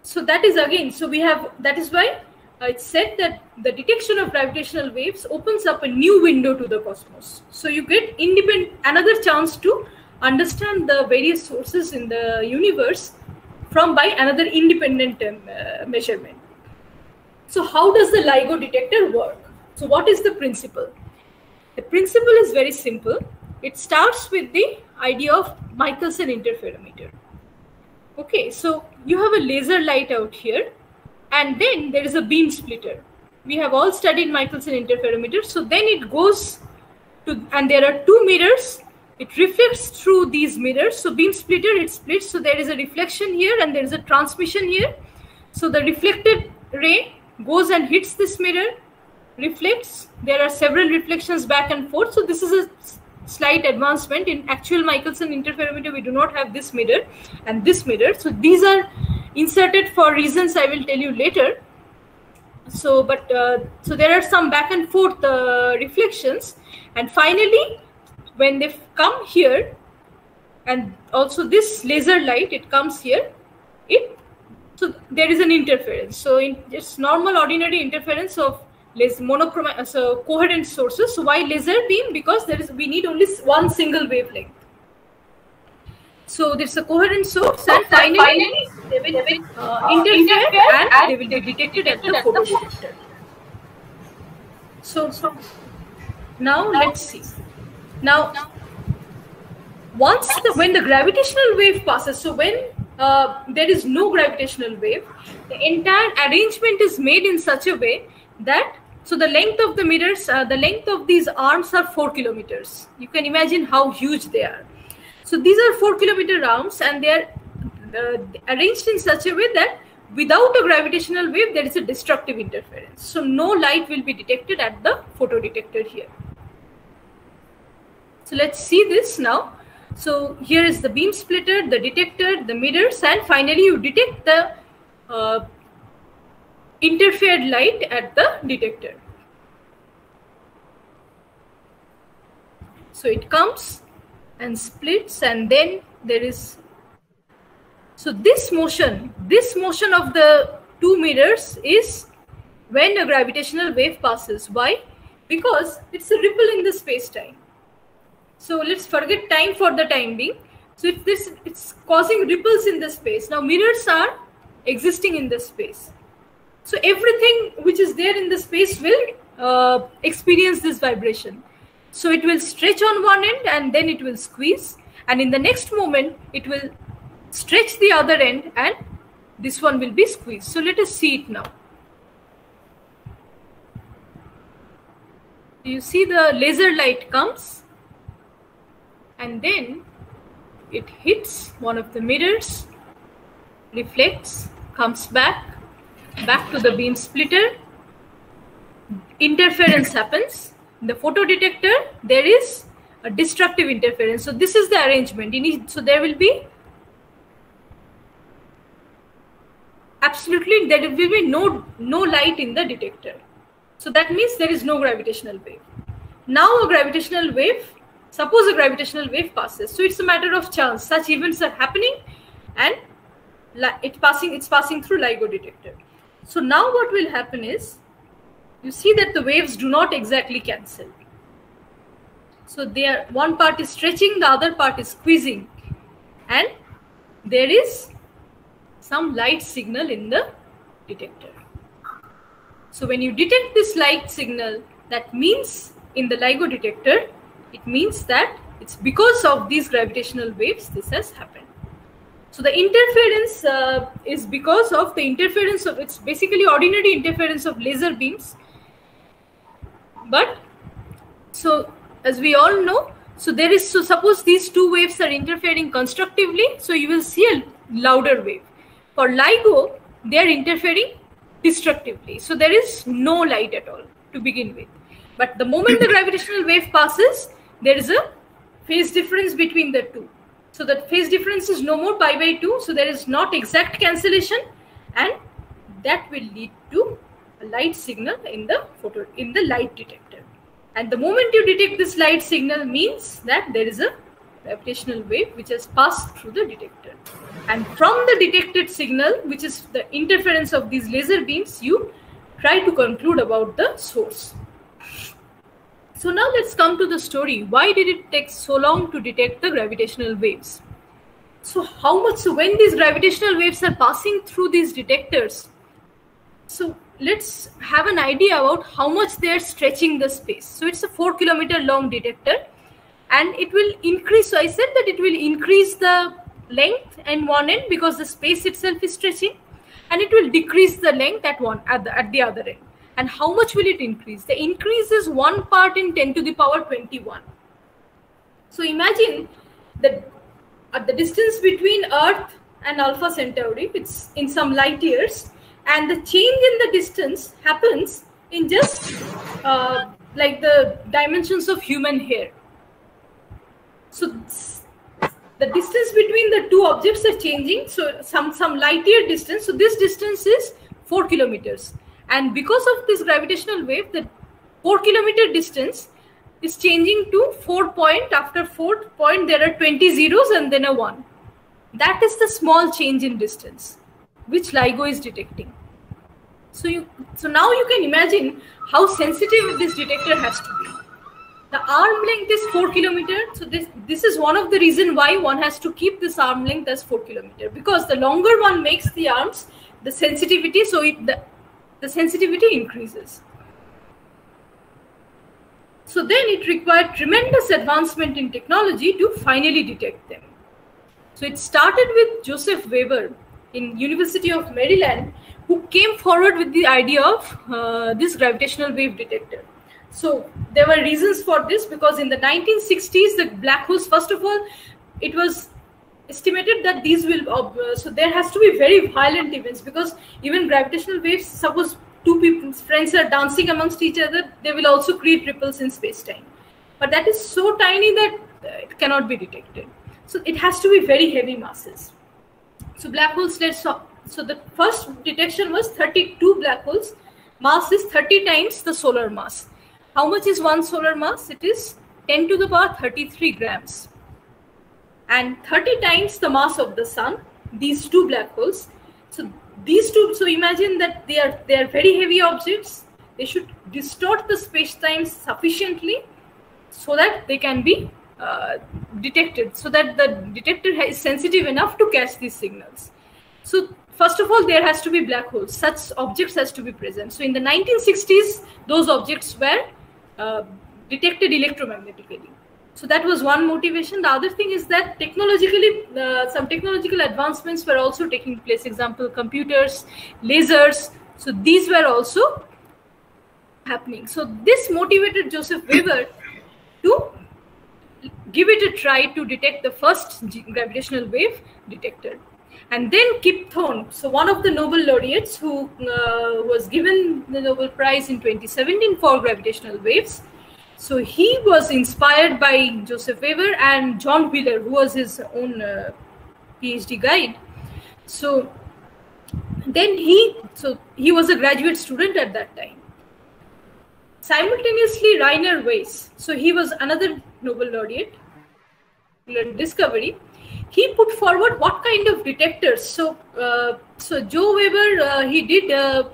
So that is again, so we have, that is why it's said that the detection of gravitational waves opens up a new window to the cosmos. So you get independent, another chance to understand the various sources in the universe from by another independent um, uh, measurement. So how does the LIGO detector work? So what is the principle? The principle is very simple. It starts with the idea of Michelson interferometer. Okay, so you have a laser light out here, and then there is a beam splitter. We have all studied Michelson interferometer. So then it goes to, and there are two mirrors. It reflects through these mirrors. So beam splitter, it splits. So there is a reflection here, and there is a transmission here. So the reflected ray goes and hits this mirror, reflects. There are several reflections back and forth. So this is a slight advancement in actual Michelson interferometer. We do not have this mirror and this mirror. So these are inserted for reasons I will tell you later. So, but uh, so there are some back and forth uh, reflections, and finally, when they come here, and also this laser light, it comes here, it so there is an interference. So in just normal ordinary interference of monochrome uh, so coherent sources. So why laser beam? Because there is we need only one single wavelength. So there's a coherent source, and finally, finally they will uh, interfere, and, and they will be detected at the photodetector. So, so now let's see. Now, once the when the gravitational wave passes, so when uh, there is no gravitational wave, the entire arrangement is made in such a way that so the length of the mirrors, uh, the length of these arms are four kilometers. You can imagine how huge they are. So these are four kilometer arms, and they are uh, arranged in such a way that without a gravitational wave, there is a destructive interference. So no light will be detected at the photodetector here. So let's see this now. So here is the beam splitter, the detector, the mirrors, and finally you detect the uh, interfered light at the detector. So it comes and splits and then there is so this motion this motion of the two mirrors is when a gravitational wave passes. Why? Because it's a ripple in the space time so let's forget time for the time being. So it's this it's causing ripples in the space. Now mirrors are existing in the space so everything which is there in the space will uh, experience this vibration so it will stretch on one end and then it will squeeze. And in the next moment, it will stretch the other end and this one will be squeezed. So let us see it now. You see the laser light comes and then it hits one of the mirrors, reflects, comes back, back to the beam splitter, interference happens the photodetector, there is a destructive interference. So this is the arrangement. So there will be absolutely there will be no no light in the detector. So that means there is no gravitational wave. Now a gravitational wave, suppose a gravitational wave passes. So it's a matter of chance. Such events are happening, and it passing it's passing through LIGO detector. So now what will happen is you see that the waves do not exactly cancel. So there, one part is stretching, the other part is squeezing, and there is some light signal in the detector. So when you detect this light signal, that means in the LIGO detector, it means that it's because of these gravitational waves this has happened. So the interference uh, is because of the interference of, it's basically ordinary interference of laser beams. But so as we all know so there is so suppose these two waves are interfering constructively so you will see a louder wave. For ligo they are interfering destructively. So there is no light at all to begin with. But the moment the gravitational wave passes there is a phase difference between the two so that phase difference is no more pi by 2 so there is not exact cancellation. And that will lead to a light signal in the photo in the light detector. And the moment you detect this light signal means that there is a gravitational wave which has passed through the detector. And from the detected signal which is the interference of these laser beams you try to conclude about the source so now let's come to the story why did it take so long to detect the gravitational waves so how much so when these gravitational waves are passing through these detectors so let's have an idea about how much they are stretching the space. So it's a four kilometer long detector and it will increase. So I said that it will increase the length and one end because the space itself is stretching and it will decrease the length at one at the, at the other end. And how much will it increase? The increase is one part in 10 to the power 21. So imagine that at the distance between Earth and Alpha Centauri, it's in some light years, and the change in the distance happens in just uh, like the dimensions of human hair so the distance between the two objects are changing so some some light year distance so this distance is 4 kilometers and because of this gravitational wave the 4 kilometer distance is changing to 4 point after 4 point there are 20 zeros and then a 1 that is the small change in distance which LIGO is detecting. So you so now you can imagine how sensitive this detector has to be. The arm length is four kilometer. So this this is one of the reason why one has to keep this arm length as four kilometer because the longer one makes the arms, the sensitivity so it the, the sensitivity increases. So then it required tremendous advancement in technology to finally detect them. So it started with Joseph Weber in University of Maryland, who came forward with the idea of uh, this gravitational wave detector. So there were reasons for this because in the 1960s, the black holes, first of all, it was estimated that these will, uh, so there has to be very violent events because even gravitational waves, suppose two people's friends are dancing amongst each other, they will also create ripples in space-time. But that is so tiny that uh, it cannot be detected. So it has to be very heavy masses. So black holes, let's so, so the first detection was 32 black holes. Mass is 30 times the solar mass. How much is one solar mass? It is 10 to the power 33 grams. And 30 times the mass of the sun, these two black holes. So these two, so imagine that they are they are very heavy objects. They should distort the space-time sufficiently so that they can be uh, detected so that the detector is sensitive enough to catch these signals so first of all there has to be black holes such objects has to be present so in the 1960s those objects were uh, detected electromagnetically so that was one motivation the other thing is that technologically uh, some technological advancements were also taking place example computers lasers so these were also happening so this motivated joseph weber to give it a try to detect the first gravitational wave detector. And then Kip Thorne, so one of the Nobel laureates who uh, was given the Nobel Prize in 2017 for gravitational waves. So he was inspired by Joseph Weber and John Wheeler, who was his own uh, PhD guide. So then he, so he was a graduate student at that time. Simultaneously, Rainer Weiss, so he was another Nobel laureate, discovery, he put forward what kind of detectors. So, uh, so Joe Weber, uh, he did, uh,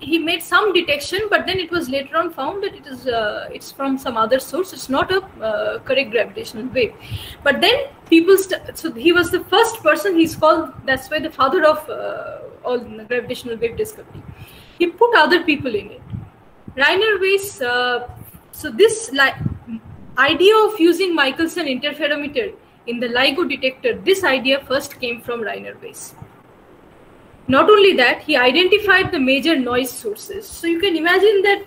he made some detection, but then it was later on found that it is, uh, it's from some other source. It's not a uh, correct gravitational wave. But then people, so he was the first person. He's called. That's why the father of uh, all gravitational wave discovery. He put other people in it. Rainer Weiss. so this like idea of using Michelson interferometer in the LIGO detector, this idea first came from Rainer Weiss. Not only that, he identified the major noise sources. So you can imagine that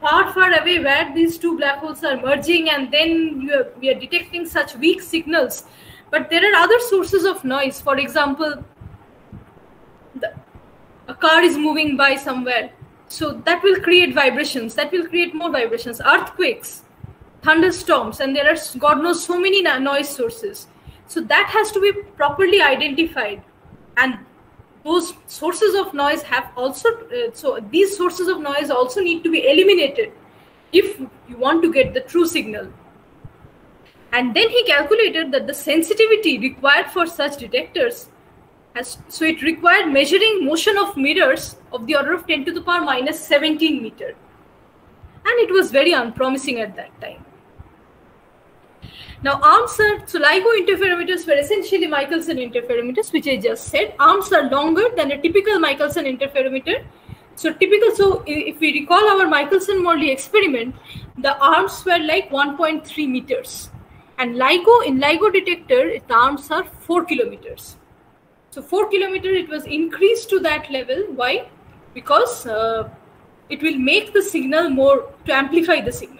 far, far away where these two black holes are merging, and then are, we are detecting such weak signals. But there are other sources of noise. For example, the, a car is moving by somewhere. So that will create vibrations, that will create more vibrations, earthquakes thunderstorms and there are god knows so many noise sources so that has to be properly identified and those sources of noise have also uh, so these sources of noise also need to be eliminated if you want to get the true signal. And then he calculated that the sensitivity required for such detectors has so it required measuring motion of mirrors of the order of 10 to the power minus 17 meter. And it was very unpromising at that time now, arms are so LIGO interferometers were essentially Michelson interferometers, which I just said. Arms are longer than a typical Michelson interferometer. So typical. So if we recall our Michelson-Morley experiment, the arms were like 1.3 meters, and LIGO in LIGO detector, the arms are four kilometers. So four kilometer, it was increased to that level. Why? Because uh, it will make the signal more to amplify the signal.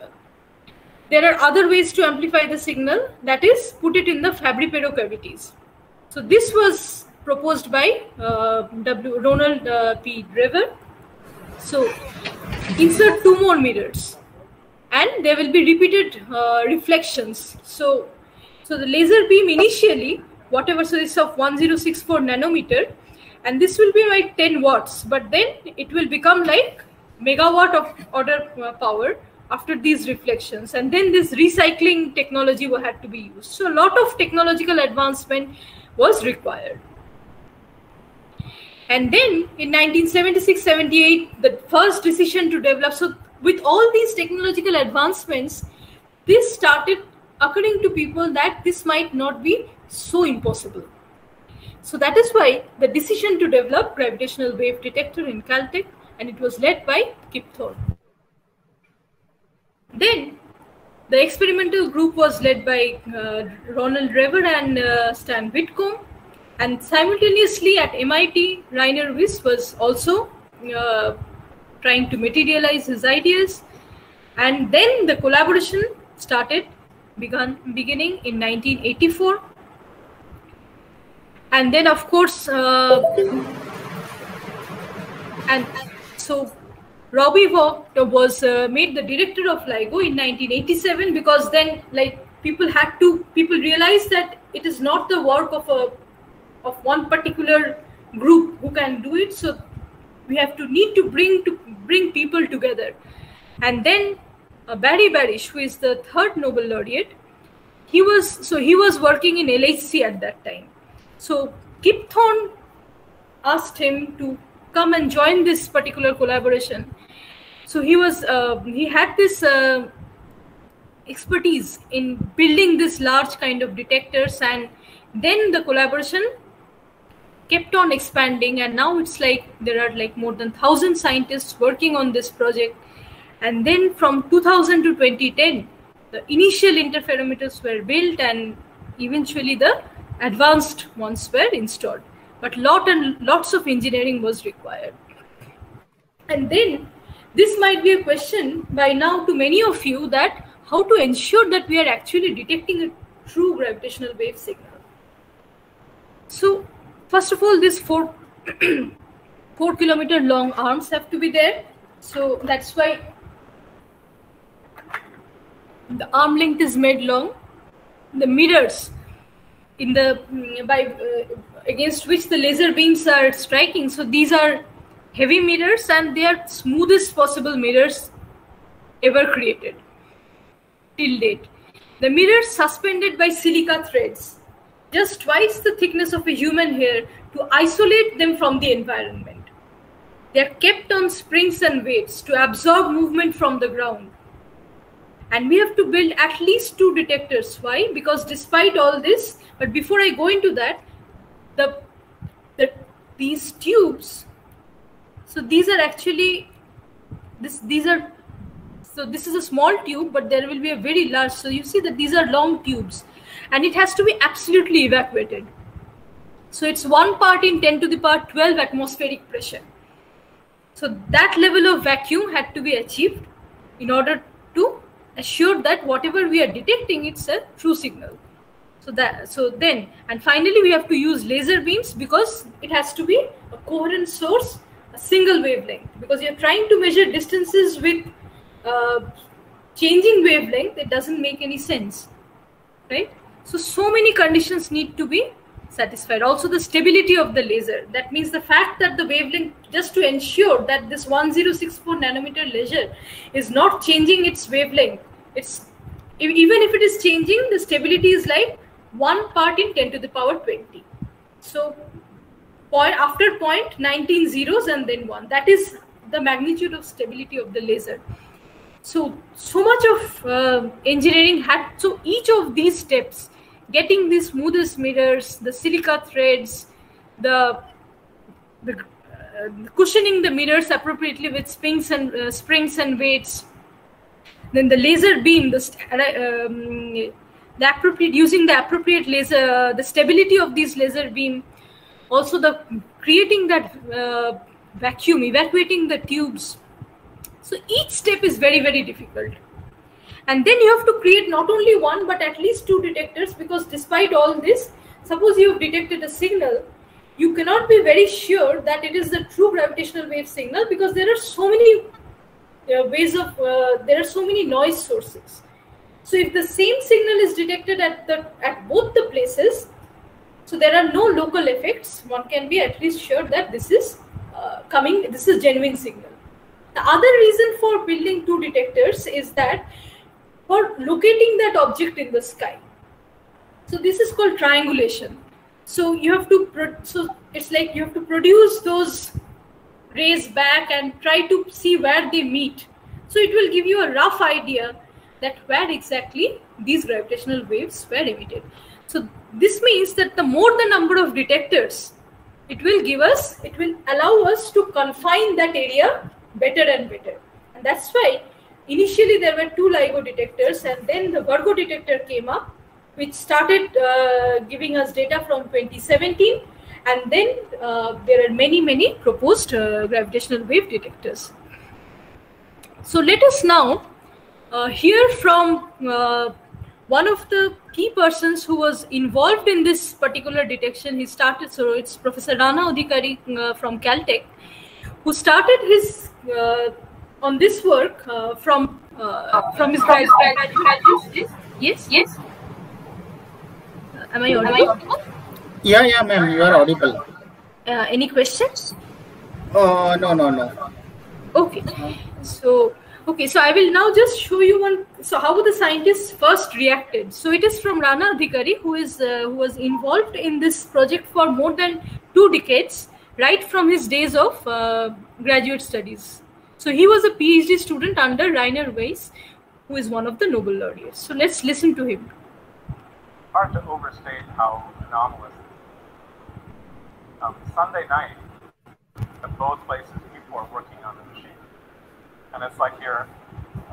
There are other ways to amplify the signal, that is, put it in the Fabry-Perot cavities. So this was proposed by uh, w, Ronald uh, P. Drever. So insert two more mirrors and there will be repeated uh, reflections. So, so the laser beam initially, whatever, so it's of 1064 nanometer and this will be like 10 watts, but then it will become like megawatt of order uh, power after these reflections and then this recycling technology had to be used so a lot of technological advancement was required And then in 1976 78, the first decision to develop. So, with all these technological advancements, this started occurring to people that this might not be so impossible. So, that is why the decision to develop gravitational wave detector in Caltech and it was led by Kip Thorne. Then the experimental group was led by uh, Ronald Drever and uh, Stan Whitcomb, and simultaneously at MIT, Rainer Weiss was also uh, trying to materialize his ideas. And then the collaboration started, began beginning in 1984. And then, of course, uh, and so Robbie Vogt was uh, made the director of LIGO in 1987 because then, like, people had to people realized that it is not the work of a of one particular group who can do it. So we have to need to bring to bring people together, and then uh, Barry Barish, who is the third Nobel laureate, he was so he was working in LHC at that time. So Kip Thorne asked him to come and join this particular collaboration so he was uh, he had this uh, expertise in building this large kind of detectors and then the collaboration kept on expanding and now it's like there are like more than 1000 scientists working on this project. And then from 2000 to 2010 the initial interferometers were built and eventually the advanced ones were installed. But lot and lots of engineering was required. And then this might be a question by now to many of you that how to ensure that we are actually detecting a true gravitational wave signal. So first of all these four four kilometer long arms have to be there. So that's why the arm length is made long. The mirrors in the by uh, against which the laser beams are striking. So these are heavy mirrors and they are smoothest possible mirrors ever created. Till date. The mirrors suspended by silica threads just twice the thickness of a human hair to isolate them from the environment. They are kept on springs and weights to absorb movement from the ground. And we have to build at least two detectors. Why? Because despite all this but before i go into that the, the these tubes so these are actually this these are so this is a small tube but there will be a very large so you see that these are long tubes and it has to be absolutely evacuated. So it's one part in 10 to the power 12 atmospheric pressure. So that level of vacuum had to be achieved in order to assure that whatever we are detecting it's a true signal. So that so then and finally we have to use laser beams because it has to be a coherent source a single wavelength because you're trying to measure distances with uh, changing wavelength it doesn't make any sense right? So so many conditions need to be satisfied. Also the stability of the laser. That means the fact that the wavelength just to ensure that this 1064 nanometer laser is not changing its wavelength it's even if it is changing the stability is like one part in 10 to the power 20 so point after point 19 zeros and then one. That is the magnitude of stability of the laser. So so much of uh, engineering had so each of these steps getting the smoothest mirrors the silica threads the the uh, cushioning the mirrors appropriately with springs and uh, springs and weights then the laser beam the um, the appropriate using the appropriate laser the stability of these laser beam also the creating that uh, vacuum evacuating the tubes. So each step is very very difficult. And then you have to create not only one but at least two detectors because despite all this suppose you have detected a signal you cannot be very sure that it is the true gravitational wave signal because there are so many uh, ways of uh, there are so many noise sources. So if the same signal is detected at the at both the places so there are no local effects. One can be at least sure that this is uh, coming, this is genuine signal. The other reason for building two detectors is that for locating that object in the sky. So this is called triangulation. So you have to so it's like you have to produce those rays back and try to see where they meet. So it will give you a rough idea that where exactly these gravitational waves were emitted. So this means that the more the number of detectors, it will give us, it will allow us to confine that area better and better. And that's why initially there were two LIGO detectors and then the Virgo detector came up, which started uh, giving us data from 2017. And then uh, there are many, many proposed uh, gravitational wave detectors. So let us now uh, hear from uh, one of the key persons who was involved in this particular detection. He started, so it's Professor Rana Adhikari uh, from Caltech, who started his uh, on this work uh, from uh, from his graduate. Yes, yes. Am I audible? Yeah, yeah, ma'am, you are audible. Uh, any questions? Oh, no, no, no. Okay. So, okay, so I will now just show you one. So, how the scientists first reacted. So, it is from Rana Adhikari, who is uh, who was involved in this project for more than two decades, right from his days of uh, graduate studies. So, he was a PhD student under Rainer Weiss, who is one of the Nobel laureates. So, let's listen to him. Hard to overstate how anomalous. Um, Sunday night, at both places, people are working. And it's like here,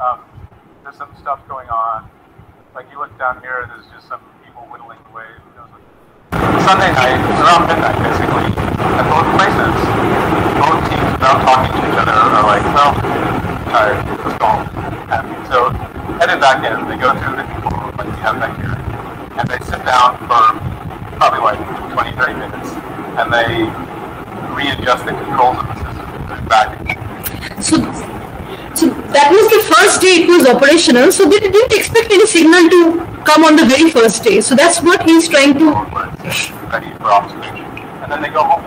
um, there's some stuff going on. Like you look down here, there's just some people whittling away. Sunday night, it's around midnight basically, at both places, both teams without talking to each other are like, well, tired, let's go. And so headed back in, they go through the people like we have back here, and they sit down for probably like 20, 30 minutes, and they readjust the controls of the system back. So, so that was the first day it was operational. So they didn't expect any signal to come on the very first day. So that's what he's trying to. And then they go home.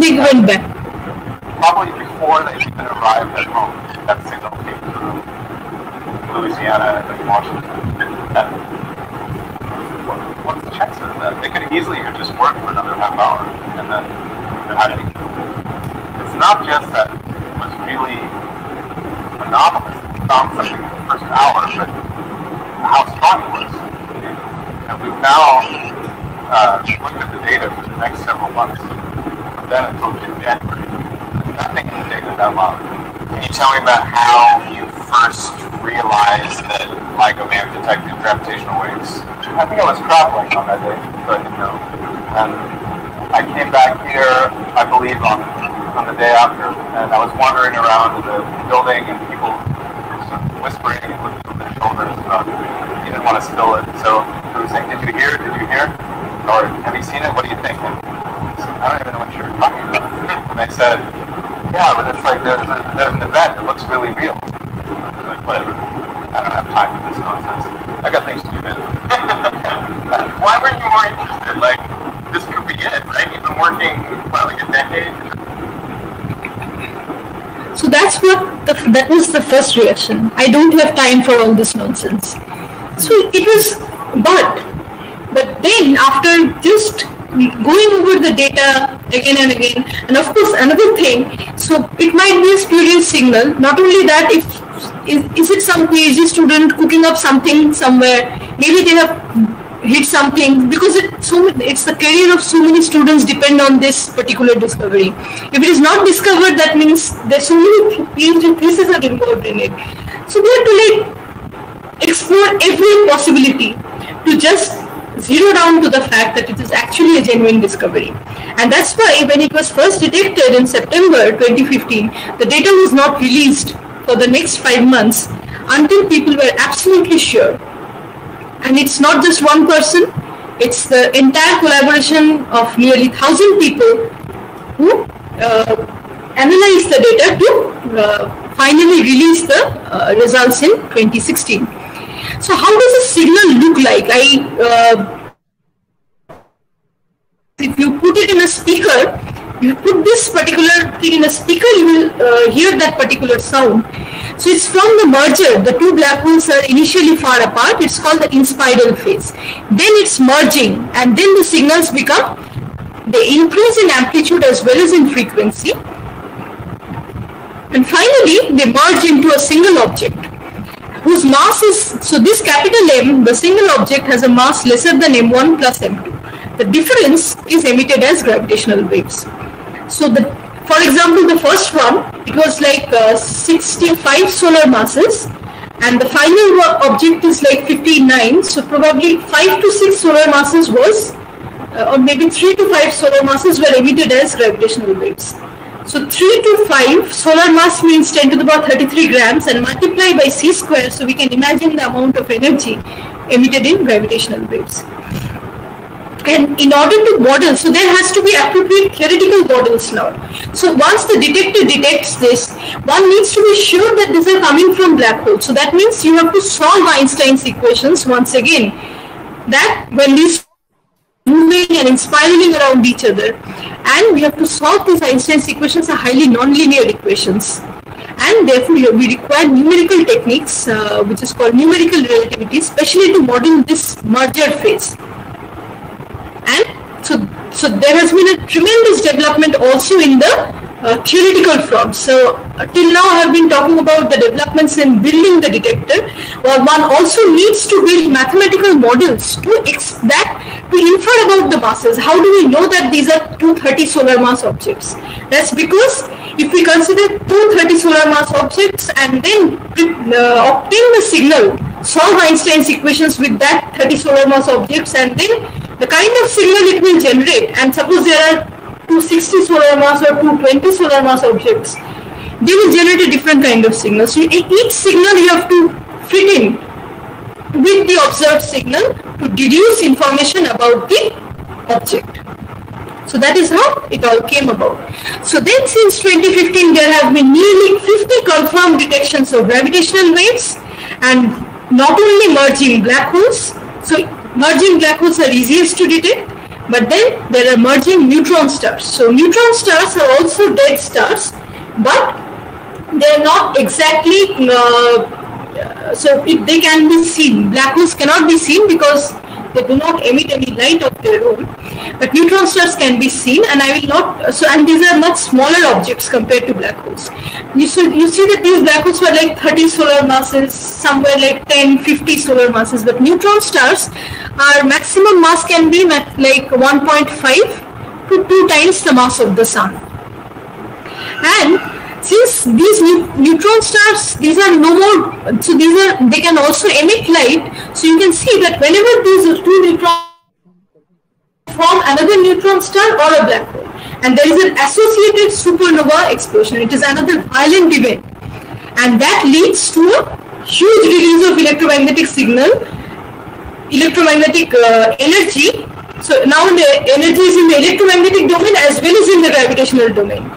They went back. Probably before they even arrived at home, that signal came through Louisiana and Washington. What, what's the chances of that? They could easily have just worked for another half hour and then. It's not just that it was really something in the first hour, but how strong it was. And we've now uh, looked at the data for the next several months, then until January. Nothing in the data that long. Can you tell me about how you first realized that LIGO have detected gravitational waves? I think I was traveling on that day, I didn't know. And I came back here, I believe, on on the day after, and I was wandering around the building, and people whispering and looking over their shoulders. Uh, you didn't want to spill it, so they were saying, "Did you hear? Did you hear? Or have you seen it? What do you think?" I said, I don't even know what you're talking about. And they said, "Yeah, but it's like there's, a, there's an event that looks really real." I was like, "Whatever. I don't have time for this nonsense. I got things to do, man." Why weren't you more interested? Like, this could be it, right? You've been working, what, like a decade? So that's what the, that was the first reaction. I don't have time for all this nonsense. So it was, but but then after just going over the data again and again, and of course another thing, so it might be a spurious signal. Not only that, if is, is it some PhD student cooking up something somewhere? Maybe they have hit something because it so it's the career of so many students depend on this particular discovery. If it is not discovered, that means there's so many theses are involved in it. So we have to like explore every possibility to just zero down to the fact that it is actually a genuine discovery. And that's why when it was first detected in September 2015, the data was not released for the next five months until people were absolutely sure and it's not just one person. It's the entire collaboration of nearly 1000 people who uh, analyze the data to uh, finally release the uh, results in 2016 so how does a signal look like? I if you put it in a speaker you put this particular thing in a speaker, you will uh, hear that particular sound. So it's from the merger. The two black holes are initially far apart. It's called the inspiral phase. Then it's merging, and then the signals become they increase in amplitude as well as in frequency. And finally, they merge into a single object whose mass is, so this capital M, the single object has a mass lesser than M1 plus M2. The difference is emitted as gravitational waves. So the, for example, the first one, it was like uh, 65 solar masses and the final object is like 59. So probably 5 to 6 solar masses was, uh, or maybe 3 to 5 solar masses were emitted as gravitational waves. So 3 to 5 solar mass means 10 to the power 33 grams and multiply by c square so we can imagine the amount of energy emitted in gravitational waves. And in order to model, so there has to be appropriate theoretical models now. So once the detector detects this, one needs to be sure that these are coming from black holes. So that means you have to solve Einstein's equations once again. That when these moving and spiraling around each other. And we have to solve these Einstein's equations are highly nonlinear equations. And therefore, we require numerical techniques, uh, which is called numerical relativity, especially to model this merger phase. And so, so there has been a tremendous development also in the uh, theoretical front. So uh, till now I have been talking about the developments in building the detector. Well, one also needs to build mathematical models to that to infer about the masses. How do we know that these are 230 solar mass objects? That's because if we consider 230 solar mass objects and then uh, obtain the signal, solve Einstein's equations with that 30 solar mass objects and then the kind of signal it will generate and suppose there are 260 solar mass or 220 solar mass objects, they will generate a different kind of signal. So each signal you have to fit in with the observed signal to deduce information about the object. So that is how it all came about. So then since 2015 there have been nearly 50 confirmed detections of gravitational waves and not only merging black holes. So merging black holes are easiest to detect but then there are merging neutron stars. So neutron stars are also dead stars, but they are not exactly, uh, so if they can be seen. Black holes cannot be seen because they do not emit any light of their own. But neutron stars can be seen and I will not, so and these are much smaller objects compared to black holes. You, should, you see that these black holes were like 30 solar masses, somewhere like 10, 50 solar masses, but neutron stars our maximum mass can be like 1.5 to 2 times the mass of the sun. And since these neutron stars, these are no more, so these are, they can also emit light. So you can see that whenever these two neutrons form another neutron star or a black hole, and there is an associated supernova explosion. It is another violent event, and that leads to a huge release of electromagnetic signal electromagnetic uh, energy. So now the energy is in the electromagnetic domain as well as in the gravitational domain.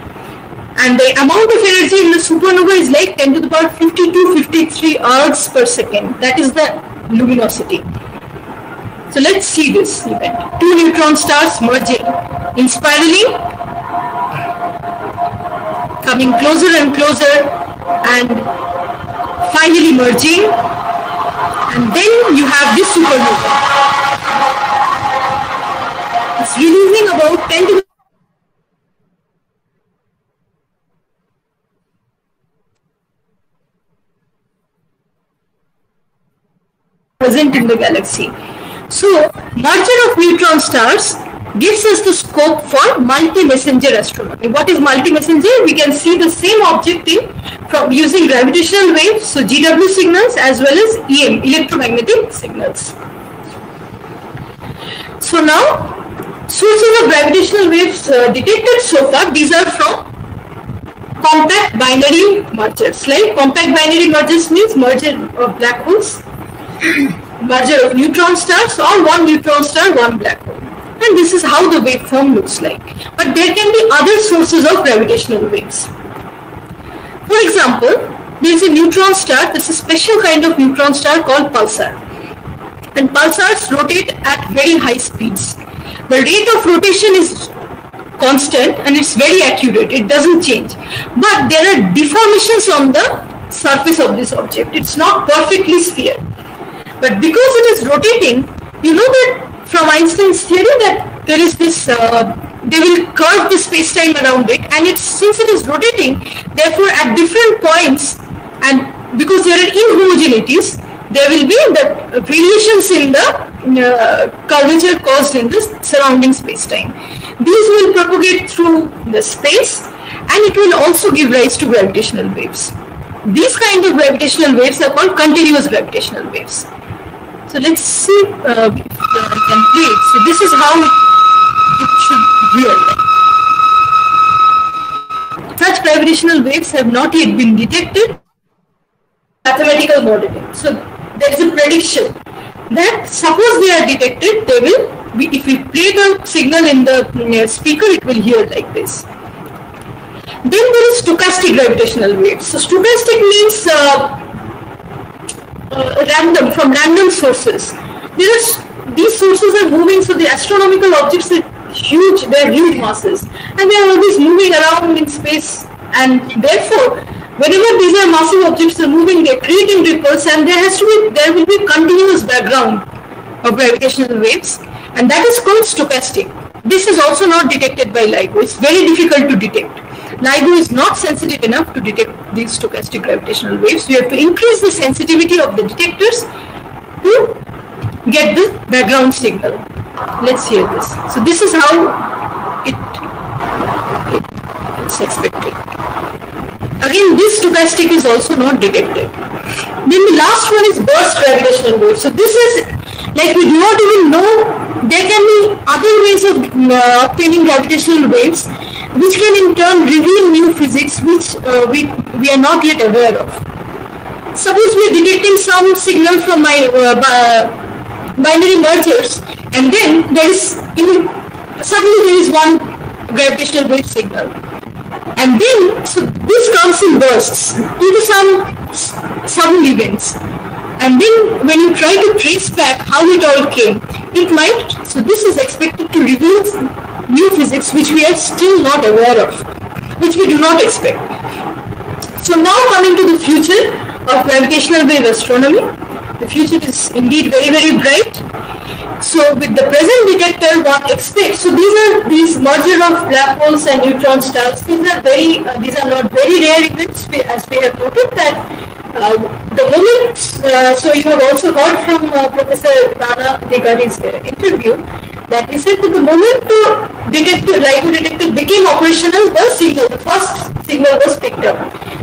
And the amount of energy in the supernova is like 10 to the power 52, 53 ergs per second. That is the luminosity. So let's see this event. Two neutron stars merging in spiraling, coming closer and closer and finally merging and then you have this supernova. It's releasing about 10 to present in the galaxy. So, merger of neutron stars gives us the scope for multi-messenger astronomy. What is multi-messenger? We can see the same object in from using gravitational waves, so GW signals as well as EM, electromagnetic signals. So now, sources of gravitational waves uh, detected so far, these are from compact binary mergers. Like compact binary mergers means merger of black holes, merger of neutron stars or one neutron star, one black hole and this is how the waveform looks like. But there can be other sources of gravitational waves. For example, there is a neutron star, this is a special kind of neutron star called pulsar. And pulsars rotate at very high speeds. The rate of rotation is constant and it's very accurate, it doesn't change. But there are deformations on the surface of this object. It's not perfectly sphere. But because it is rotating, you know that from Einstein's theory that there is this, uh, they will curve the space-time around it, and since it is rotating, therefore at different points, and because there are inhomogeneities, there will be the variations in the uh, curvature caused in the surrounding space-time. These will propagate through the space, and it will also give rise to gravitational waves. These kind of gravitational waves are called continuous gravitational waves. So let's see uh, if I can play it. So this is how it, it should real. Such gravitational waves have not yet been detected. Mathematical modeling. So there is a prediction that suppose they are detected, they will be, if we play the signal in the uh, speaker, it will hear like this. Then there is stochastic gravitational waves. So stochastic means uh, uh, random from random sources. These sources are moving, so the astronomical objects are huge. They are huge masses, and they are always moving around in space. And therefore, whenever these are massive objects are moving, they are creating ripples, and there has to be there will be continuous background of gravitational waves, and that is called stochastic. This is also not detected by LIGO. It's very difficult to detect. LIGO is not sensitive enough to detect these stochastic gravitational waves. We have to increase the sensitivity of the detectors to get the background signal. Let's hear this. So this is how it, it it's expected. Again, this stochastic is also not detected. Then the last one is burst gravitational waves. So this is like we do not even know there can be other ways of uh, obtaining gravitational waves which can in turn reveal new physics which uh, we, we are not yet aware of. Suppose we are detecting some signal from my uh, binary mergers and then there is in, suddenly there is one gravitational wave signal and then so this comes in bursts due to some sudden events and then when you try to trace back how it all came it might so this is expected to reveal new physics which we are still not aware of, which we do not expect. So now coming to the future of gravitational wave astronomy, the future is indeed very, very bright. So with the present detector, one expects, so these are these merger of black holes and neutron stars, these are very, uh, these are not very rare events as we have noted that the moment, uh, so you have also heard from uh, Professor Rana Adhikari's uh, interview, that he said that the moment the detector, LIGO detector became operational, the signal, the first signal was picked up.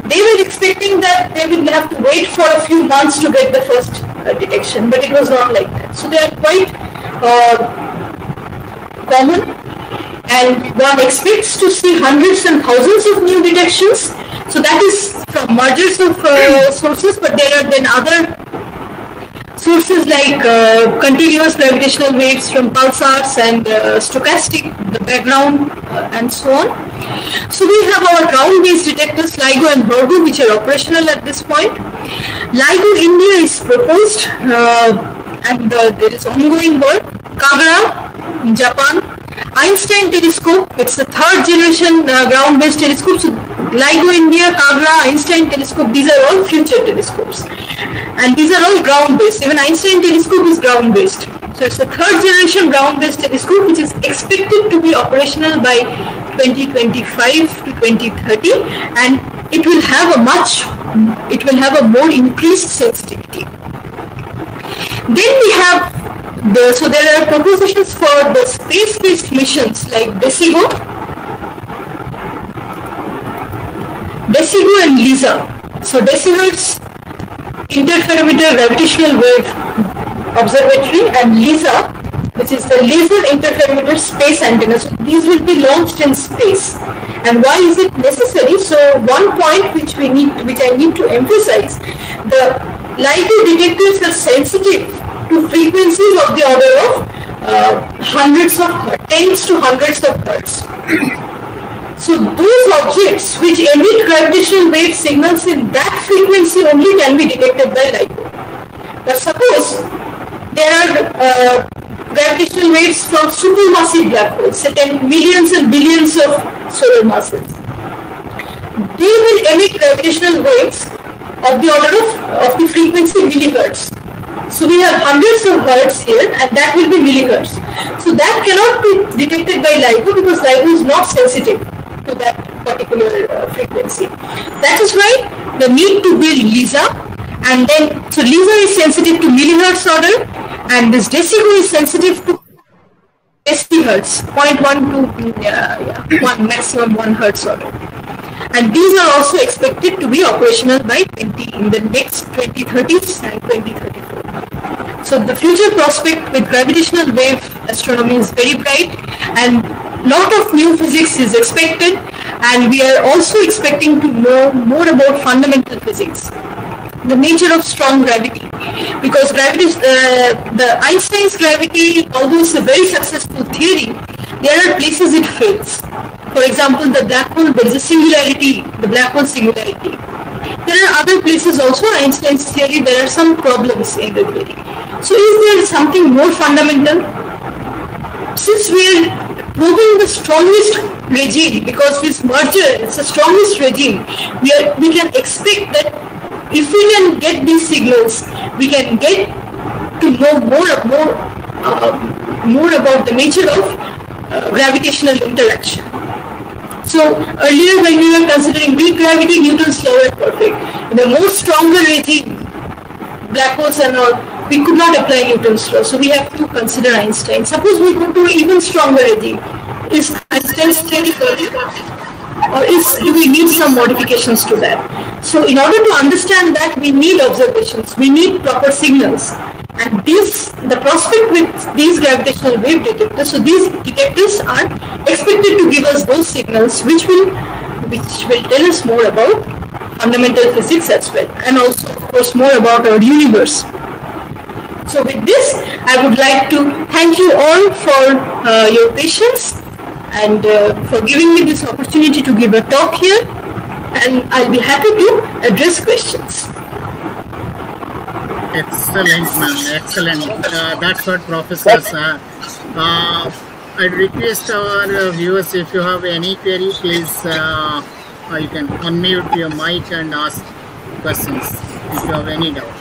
They were expecting that they would have to wait for a few months to get the first uh, detection, but it was not like that. So they are quite uh, common and one expects to see hundreds and thousands of new detections. So that is from mergers of uh, sources, but there are then other sources like uh, continuous gravitational waves from pulsars and uh, stochastic, the background uh, and so on. So we have our ground-based detectors LIGO and Virgo which are operational at this point. LIGO India is proposed uh, and uh, there is ongoing work. Kagra in Japan. Einstein telescope, it's the third generation uh, ground-based telescope. So LIGO India, Kagra, Einstein telescope, these are all future telescopes. And these are all ground-based. Even Einstein telescope is ground-based. So it's the third generation ground-based telescope which is expected to be operational by 2025 to 2030 and it will have a much, it will have a more increased sensitivity. Then we have the, so there are propositions for the space-based missions like DECIGO, DECIGO and LISA. So DECIGO is Interferometer Gravitational Wave Observatory and LISA which is the Laser Interferometer Space Antenna. So these will be launched in space. And why is it necessary? So one point which we need, which I need to emphasize, the LIGO detectors are sensitive to frequencies of the order of uh, hundreds of tens to hundreds of hertz. So those objects which emit gravitational wave signals in that frequency only can be detected by LIGO. But suppose there are uh, gravitational waves from supermassive black holes, certain millions and billions of solar masses. They will emit gravitational waves of the order of, of the frequency millihertz. So we have hundreds of hertz here and that will be millihertz. So that cannot be detected by LIGO because LIGO is not sensitive to that particular uh, frequency. That is why the need to build LISA and then, so LISA is sensitive to millihertz order and this DECIGO is sensitive to hertz, 0.1 to yeah, yeah, one maximum 1 hertz order. And these are also expected to be operational by 20 in the next 2030s and 2034. So the future prospect with gravitational wave astronomy is very bright and lot of new physics is expected and we are also expecting to know more about fundamental physics the nature of strong gravity. Because gravity uh, the einstein's gravity although it's a very successful theory there are places it fails. For example the black hole there is a singularity the black hole singularity there are other places also einstein's theory there are some problems in the theory so is there something more fundamental since we are probing the strongest regime because this merger is the strongest regime we are we can expect that if we can get these signals, we can get to know more more uh, more about the nature of uh, gravitational interaction. So earlier when we were considering weak gravity, Newton's law was perfect. A more stronger regime, black holes and all, we could not apply Newton's law. So we have to consider Einstein. Suppose we go to even stronger regime. Is Einstein's theory perfect? Or is we need some modifications to that? So in order to understand that, we need observations, we need proper signals. And this, the prospect with these gravitational wave detectors, so these detectors are expected to give us those signals which will, which will tell us more about fundamental physics as well, and also of course more about our universe. So with this, I would like to thank you all for uh, your patience and uh, for giving me this opportunity to give a talk here. And I'll be happy to address questions. Excellent, ma'am. Excellent. Uh, that's what Professor uh, uh, I'd request our uh, viewers if you have any query, please uh, uh, you can unmute your mic and ask questions if you have any doubt.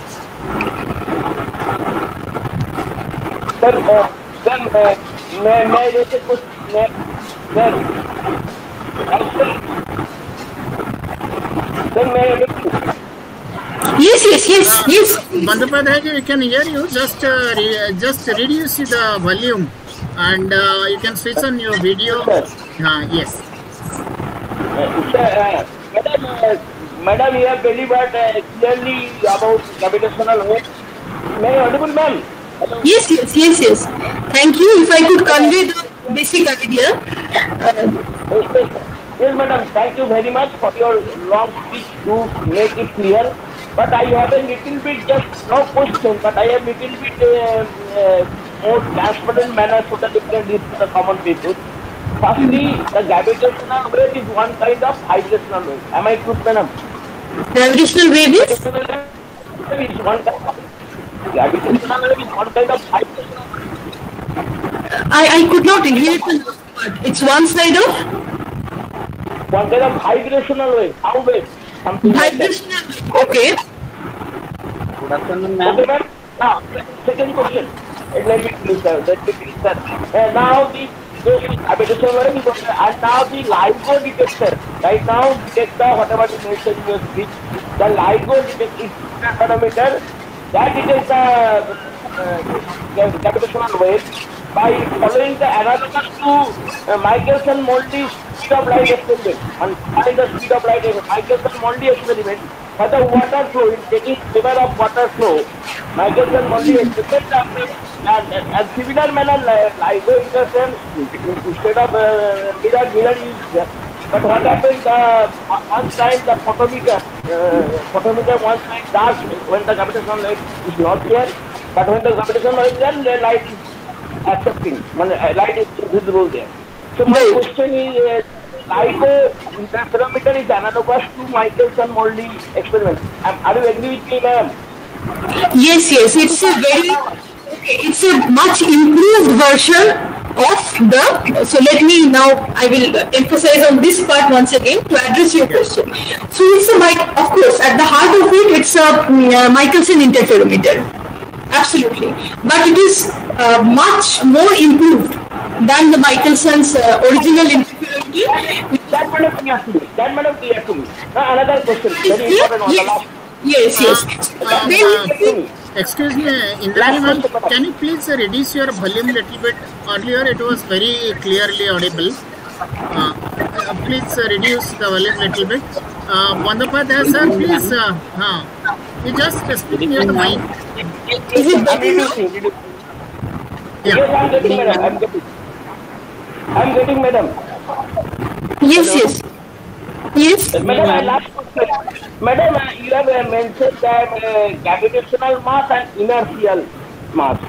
Sir, uh, sir, uh, may, may I raise I raise Yes, yes, yes, yes. Bandhapadhyay, we can hear you. Just uh, re- just reduce the volume and uh, you can switch on your video. Uh, yes. Uh, sir, uh, madam, uh, madam, you have delivered uh, clearly about gravitational wave. May I audible, ma'am? Yes, yes, yes, yes. Thank you. If I could convey the basic idea. Uh, Yes, madam. Thank you very much for your long speech to make it clear. But I have a little bit just no question, but I have little bit uh, uh, more transparent manner that it can reach the common people. Firstly, the gravitational wave is one kind of vibrational wave. Am I true, madam? gravitational wave is? One kind of gravitational wave is one kind of vibrational. I, I could not hear the last part. It's one side of One kind of vibrational wave, sound wave, something like that. vibrational. Okay. Okay, ma'am. Now, second question. Uh, Let me please, sir. Let me please, sir. Uh, now the this habitation learning is and now the LIGO detector. Right now, detect the whatever you mentioned in your speech. The LIGO detector is parameter that detects the uh, gravitational wave by following the analogus to uh, Michelson-Morley speed of light experiment. And find the speed of light Michelson-Morley experiment for the water flow, in taking favor of water flow, Michelson-Morley experiment and, and, similar manner LIGO interference instead of uh, mirror, mirror is. But what happens, uh, one time the photometer, uh, photometer one time dark when the gravitational light is not there, but when the gravitational light is there, the light is accepting, the light is visible there. So my Right. question is, uh, LIGO interferometer is analogous to Michelson-Morley experiment. Um, are you agree with me, ma'am? Yes, yes. It's a very, it's a much improved version of the, so let me now, I will emphasize on this part once again to address your question. So it's a mic, of course, at the heart of it, it's a uh, Michelson interferometer. Absolutely. But it is uh, much more improved than the Michelson's uh, original interferometry. That madam clear to me. That madam clear to me. Now another question, very Yes, important on the last. yes, yes. Uh, Then- uh, Excuse me, Indrani ma'am, can you please reduce your volume a little bit? Earlier it was very clearly audible. Uh, uh, please uh, reduce the volume a little bit. Uh, Bandapadhyay sir, please, uh, uh, you just speak near the mic. Is it I'm better now? reducing, reducing. Yeah. Yes, I'm getting madam. I'm getting. I'm getting madam. Yes, yes. Yes. Madam, my last question. Madam, uh, you have uh, mentioned that uh, gravitational mass and inertial mass.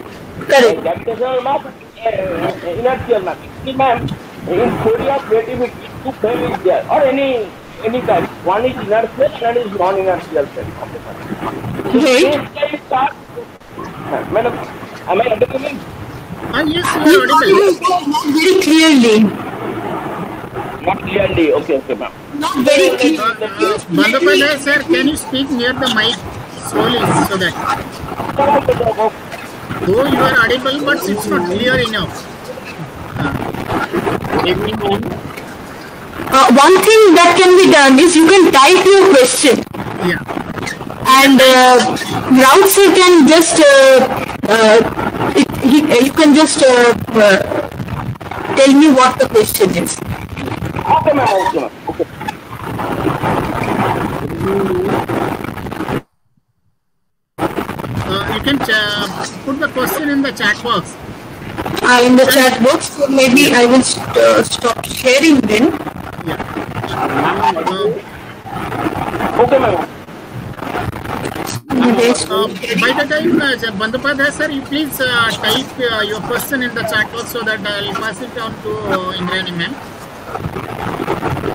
Correct. Gravitational mass and uh, inertial mass. See, ma'am, in theory of relativity, two frame is there, or any any type. One is inertial and one is non-inertial frame. Right. This can start. Uh, Madam, am I understanding? Ah, yes, you are audible. Very clearly. Not clearly. Okay, okay, ma'am. Not very clear. Uh, uh, sir, can you speak near the mic slowly so that though you are audible but it's not clear enough. Uh, one thing that can be done is you can type your question Yeah. and uh, can just uh, uh, it, he, uh, you can just uh, uh, tell me what the question is. Okay, ma'am. Okay. Okay. Uh, you can uh, put the question in the chat box. Uh, in the chat box, so maybe I will st- uh, stop sharing then. Uh. Uh, the time, uh, Bandapadhyay sir, you please uh, type uh, your question in the chat box so that I'll pass it on to uh, Indrani ma'am.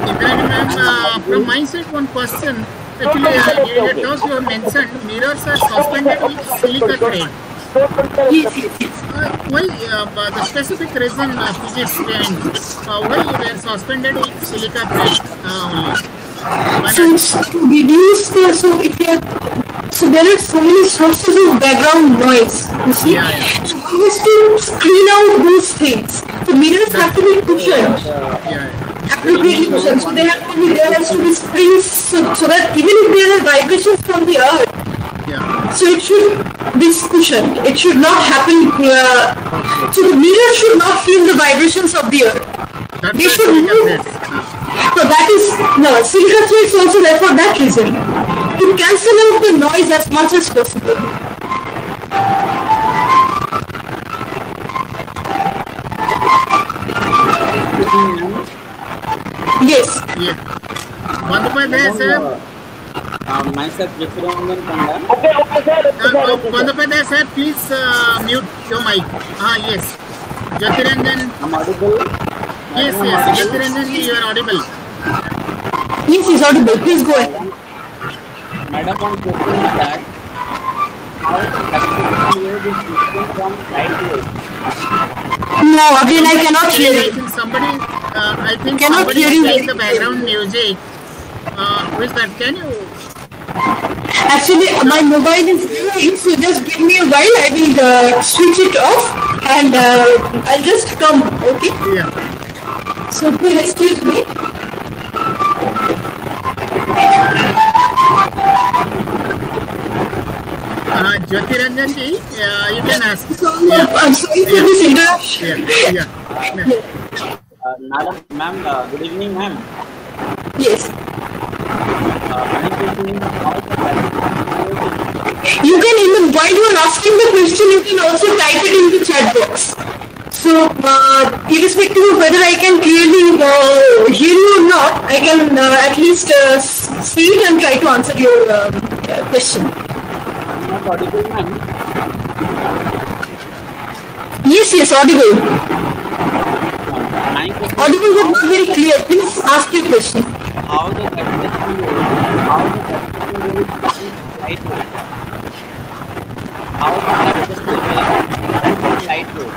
Indrani ma'am, uh, from my side, one question. Actually, uh, during the talk you have mentioned mirrors are suspended with silica thread. Yes, yes, yes. Uh, why uh, the specific reason uh, physics uh, why they are suspended with silica thread uh, So it's the so if you are so there are so many sources of background noise. You see, Yeah, yeah. so one has to screen out those things. The mirrors have to be cushioned, Yeah, appropriately cushioned. So they have to be there has to be springs so, so that even if there are vibrations from the earth, yeah, so it should be cushioned. It should not happen. Uh, so the mirror should not feel the vibrations of the earth. that's They should move. So that is no silica threads also there for that reason to cancel out the noise as much as possible. Yes. yeah. Bandapadhyay sir, Uh, myself Jyotiranjan Panda. Okay, okay, sir. Okay, Uh, sir. uh, Okay, sir. Bandapadhyay sir, please uh, mute your mic. Ah, yes. Jyotiranjan, I'm audible. yes, yes. Jyotiranjan, you are audible. Yes, is audible. Please go ahead. Madam, one question is that how electricity wave is different from light wave? No, again I cannot hear I you. think somebody, uh, I think Cannot somebody hear is you playing very the background music. Uh, who is that? Can you? Actually, my mobile is ringing, so just give me a while. I will uh, switch it off and uh, I'll just come. Okay. Yeah. So please excuse me. Uh, Jyotiranjan ji, uh, you can ask. So, I'm sorry for this interruption. Yeah, yeah. yeah. Uh, madam, ma'am, uh, good evening, ma'am. Yes. You can even, while you are asking the question, you can also type it in the chat box. So, uh, irrespective of whether I can clearly uh, hear you or not, I can uh, at least uh, see it and try to answer your um, question. Yes, yes, audible. Audible but not very clear. Please ask your question. How the electricity wave, how the electricity wave is light wave? How the electricity wave is light wave?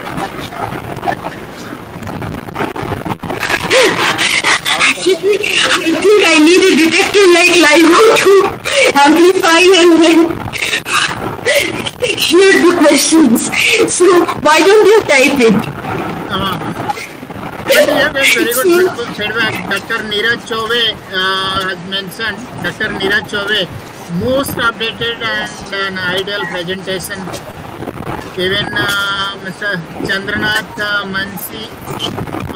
I think I need a detector like LIGO to amplify and then hear the questions. So why don't you type it? Uh, but Dr. Neeraj Chove uh, has mentioned, Dr. Neeraj Chove, most updated and an ideal presentation. Even uh, Mr. Chandranath uh, Mansi,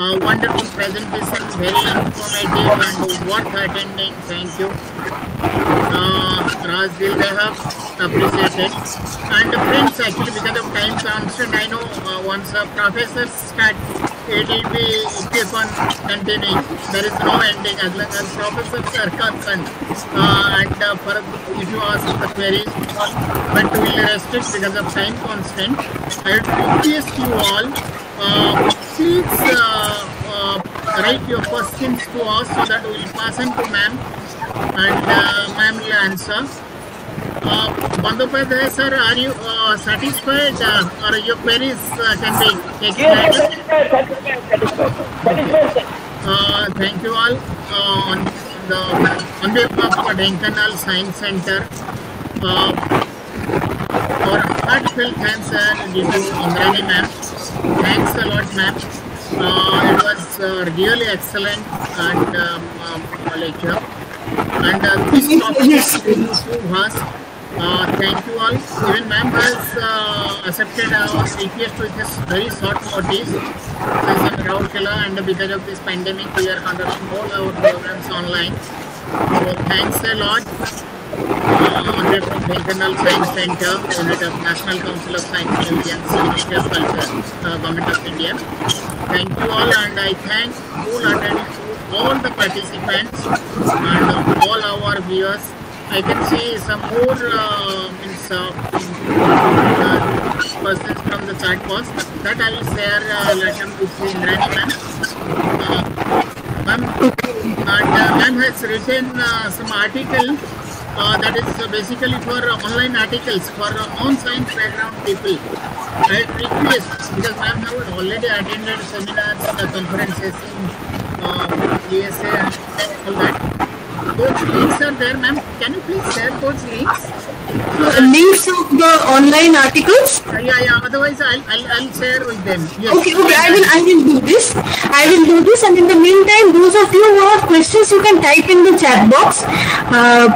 uh, wonderful presentation, very informative and worth attending. Thank you. Uh, Raj Dildehab, appreciated. And friends, actually, because of time constraint, I know uh, once a professor start, it will be keep on continuing. There is no ending as long as professors are concerned. Uh, and uh, for if you ask the queries, but we will restrict because of time constraint. I request you all, uh, please uh, uh, write your questions to us so that we will pass them to ma'am and uh, ma'am will answer. Uh, Bandyopadhyay sir, are you uh, satisfied uh, or your queries uh, can be taken Yes, satisfied, satisfied, satisfied. Satisfied. Uh, thank you all uh, on the on behalf of Dhenkanal Science Center. Uh, our heartfelt thanks due to Indrani ma'am. Thanks a lot, ma'am. Uh, it was uh, really excellent and um, um, lecture. And uh, this topic is too vast. Uh, thank you all. Even ma'am has uh, accepted our request with this very short notice. She's in Rourkela and because of this pandemic we are conducting all our programs online. So thanks a lot. Uh, Science Center, unit of National Council of Science, Ministry of Culture, uh, Government of India. Thank you all and I thank wholeheartedly all the participants and all our viewers. I can see some more uh, means, uh, uh, persons from the chat box that I will share uh, later with Indrani ma'am. Uh, ma'am, uh, ma'am has written uh, some article uh, that is basically for online articles for non-science background people. I request because ma'am have already attended seminars, conferences in uh, ESA and all that. Those links are there, ma'am. Can you please share those links? Uh, links of the online articles. Uh, yeah, yeah. Otherwise, I'll, I'll, I'll share with them. Yes. Okay, okay, I will, I will do this. I will do this, and in the meantime, those of you who have questions, you can type in the chat box, uh,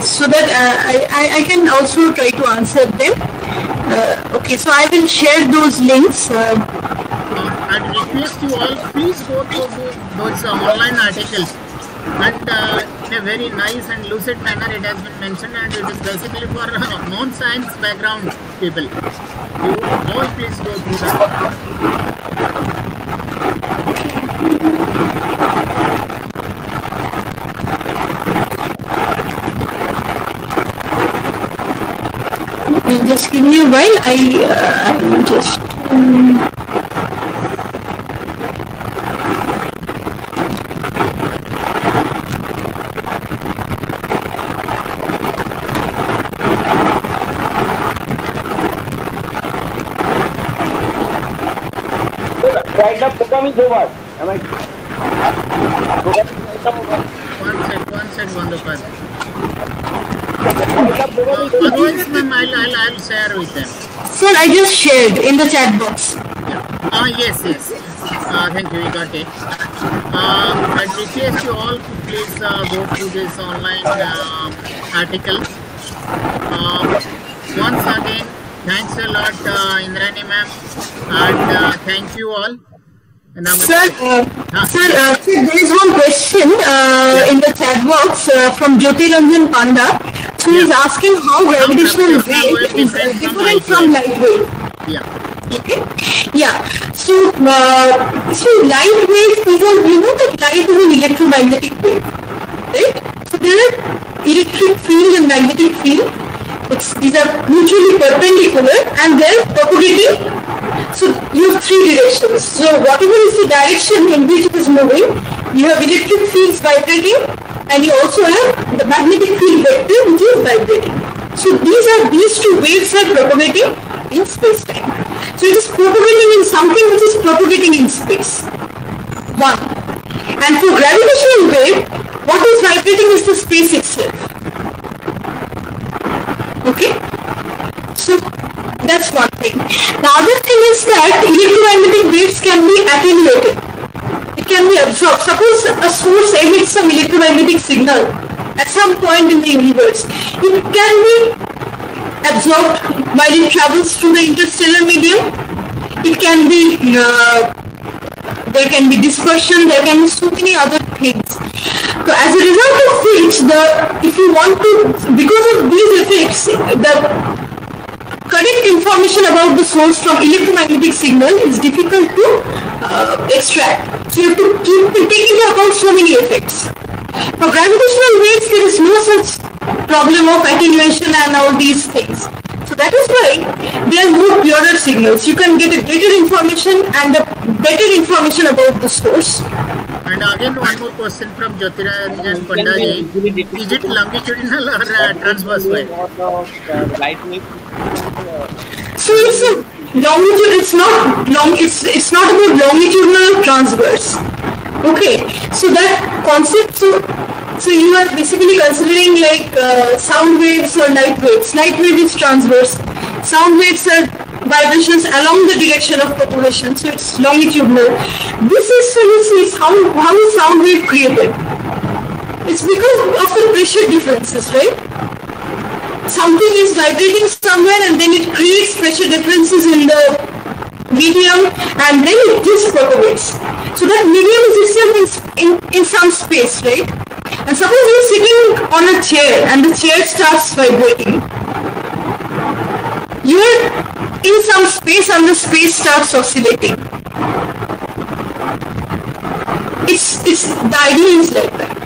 so that uh, I, I, I can also try to answer them. Uh, okay, so I will share those links. I'd request you all, please go through those, uh, online articles. And uh, in a very nice and lucid manner, it has been mentioned, and it is basically for uh, non-science background people. You all please go through that. just give me a while. I, uh, I just. Um, So, right now program is over. Am I? Program is right now over. One sec, one sec, Bandopad. Right now program is Uh, over. otherwise, ma'am, I'll, I'll, I'll share with them. sir, I just shared in the chat box. Ah, yes, yes. Uh, thank you, we got it. Uh, I request you all to please uh, go through this online uh, article. Uh, once again, thanks a lot, uh, Indrani ma'am, and uh, thank you all. Namaste. Sir, uh, Huh. sir, uh, sir, there is one question uh, in the chat box uh, from Jyoti Ranjan Panda. So is asking how gravitational wave is different from light wave. Yeah. Okay. Yeah. So, uh, so light wave is a, you know that light is an electromagnetic wave, right? So there are electric field and magnetic field. It's, these are mutually perpendicular and they're propagating. Have three directions. So whatever is the direction in which it is moving, you have electric fields vibrating and you also have the magnetic field vector which is vibrating. So these are these two waves are propagating in space time. So it is propagating in something which is propagating in space. One. And for gravitational wave, what is vibrating is the space itself. Okay? So that's one The other thing is that electromagnetic waves can be attenuated. It can be absorbed. Suppose a source emits some electromagnetic signal at some point in the universe. It can be absorbed while it travels through the interstellar medium. It can be uh, there can be dispersion, there can be so many other things. So as a result of which, the if you want to, because of these effects, the correct information about the source from electromagnetic signal is difficult to uh, extract. So you have to keep take into account so many effects. For gravitational waves, there is no such problem of attenuation and all these things. So that is why they are more purer signals. You can get a greater information and a better information about the source. And again, one more question from Jyotiranjan Pandaji. Is it longitudinal or uh, transverse wave? light wave. So it's a longitude. It's not long. It's it's not about longitudinal transverse. Okay. So that concept. So so you are basically considering like uh, sound waves or light waves. Light wave is transverse. Sound waves are vibrations along the direction of propagation. So it's longitudinal. This is so you see how how is sound wave created? It's because of the pressure differences, right? Something is vibrating somewhere and then it creates pressure differences in the medium and then it just propagates. So that medium is itself in, in, in some space, right? And suppose you're sitting on a chair and the chair starts vibrating. You're in some space and the space starts oscillating. It's, it's, the idea is like that.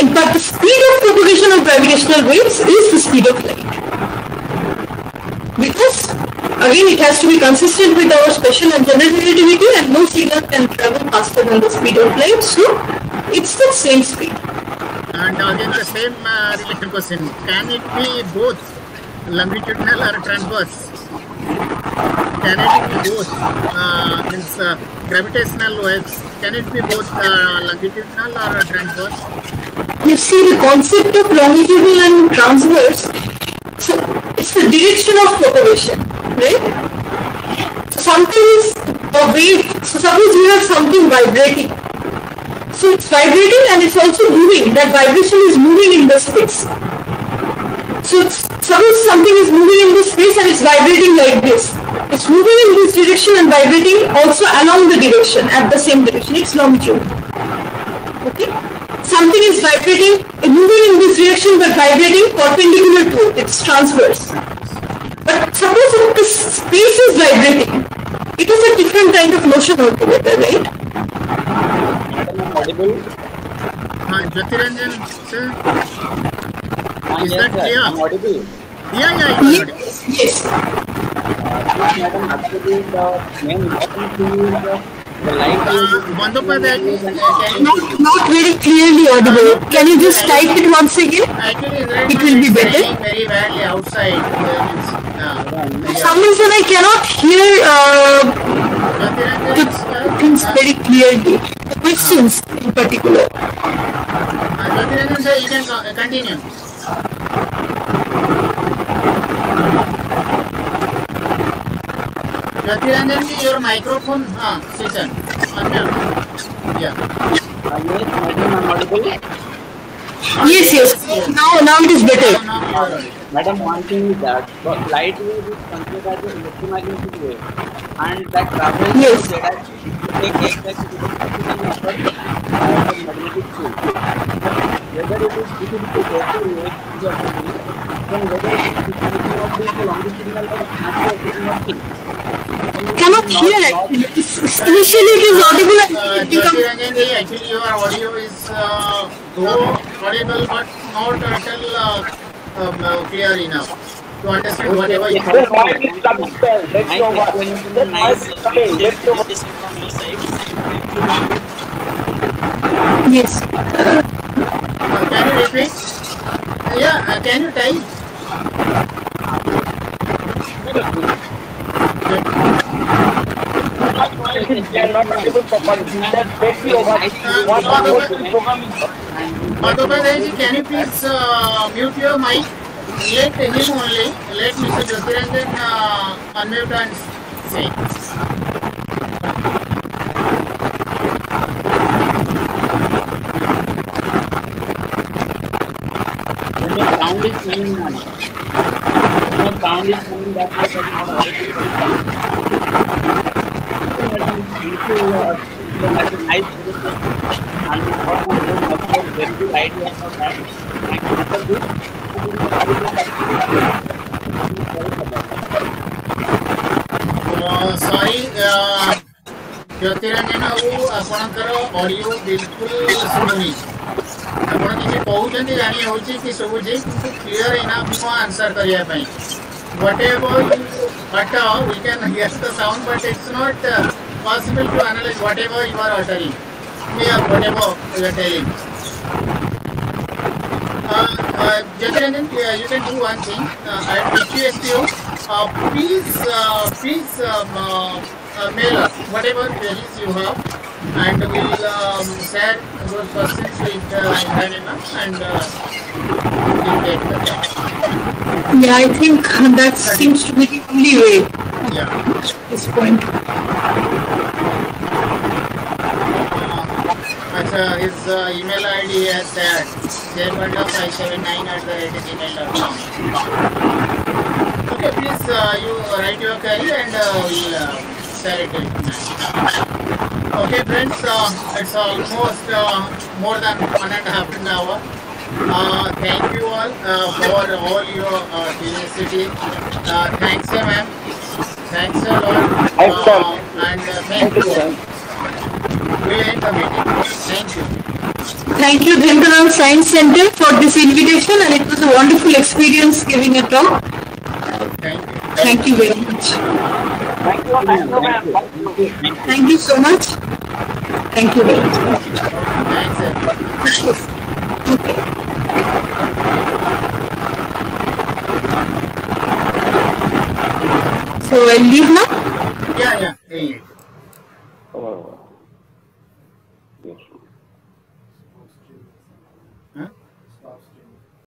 But the speed of propagation of gravitational waves is the speed of light. Because again it has to be consistent with our special and general relativity and no signal can travel faster than the speed of light. So it's the same speed. And again, the same uh, related question. Can it be both longitudinal or transverse? Can it be both? Uh, means uh, gravitational waves. Can it be both uh, longitudinal or transverse? You see the concept of longitudinal and transverse. So it's the direction of propagation, right? So something is a wave. So suppose you have something vibrating. So it's vibrating and it's also moving. That vibration is moving in the space. So suppose something is moving in this space and it's vibrating like this. It's moving in this direction and vibrating also along the direction at the same direction. It's longitude. Okay? Something is vibrating, moving in this direction but vibrating perpendicular to it. It's transverse. But suppose if the space is vibrating, it is a different kind of motion altogether, right? Audible. Uh, Jyotiranjan, sir? Ah, Is yes, that clear? Audible. Yeah, yeah, you. Yes. yes. Yes, madam, actually the main important thing is the, the light uh, Not, not very clearly audible. Can you just type it once again? It will be better. very badly outside. For some reason I cannot hear uh, the things very clearly. The questions in particular. uh, Jyotiranjan, sir, you can continue. Jyotiranjan, ji, your microphone, uh, switch on. Yeah. Ah, yes, audible. Yes, yes. Now, now it is better. You are. Madam, one thing is that the light wave is considered as an electromagnetic wave, and that travels Yes. so that it take effect to the magnetic field. Whether it is if it is a wave, it is a then whether it is thinking of being a longitudinal or transverse, it is not thing. Cannot hear actually. Initially it is audible and Uh, it becomes Jyotiranjan, ji, actually your audio is uh, though audible but not at all uh, um, uh, clear enough to understand whatever you The noise is coming, sir. Let's know what. The noise is coming. Let's know what. yes. Uh, can you repeat? Yeah, uh, can you type? Ji, can you please uh, mute your mic? let him only, let Mr. Jyotiranjan uh, unmute and say. when the sound is coming, that was not audible. That's a nice suggestion. And we thought we would have a very good idea for that. And after this, we will have a ସରି ଜ୍ୟୋତିରଞ୍ଜନ ବାବୁ ଆପଣଙ୍କର audio ବିଲକୁଲ ଶୁଣୁନି ଆପଣ କିଛି କହୁଛନ୍ତି ଜାଣି ହେଉଛି କି ଶୁଭୁଛି କିନ୍ତୁ କ୍ଲିଅର ଇନାଫ ନୁହଁ ଆନ୍ସର କରିବା ପାଇଁ whatever utter, we can hear the sound, but it's not uh, possible to analyze whatever you are uttering. Yeah, whatever you are telling. Uh, uh, uh, you can do one thing. Uh, I request you, uh, please, uh, please um, uh, uh, mail us whatever queries you have, and we'll um, share those questions with uh, Hannah and uh, we'll the yeah, I think um, that seems to be the only way. Yeah. At this point. Uh, his uh, email ID is uh, jpandla579 at the gmail.com. Okay, please uh, you write your query and uh, we'll uh, share it Okay, friends, uh, it's almost uh, more than one and a half an hour. Uh, thank you all uh, for all your uh, generosity. Uh, thanks, ma'am. Thanks a lot. Thanks. Uh, and uh, thank you. all. We'll end the meeting. Thank you. Thank you, Dhenkanal Science Center, for this invitation, and it was a wonderful experience giving a talk. Thank you. Thank you very much. Thank you, thank you, ma'am. Thank you. Thank you so much. Thank you very much. Thanks, sir. Okay. So I'll leave now. Yeah, yeah. Hey. Oh, yes.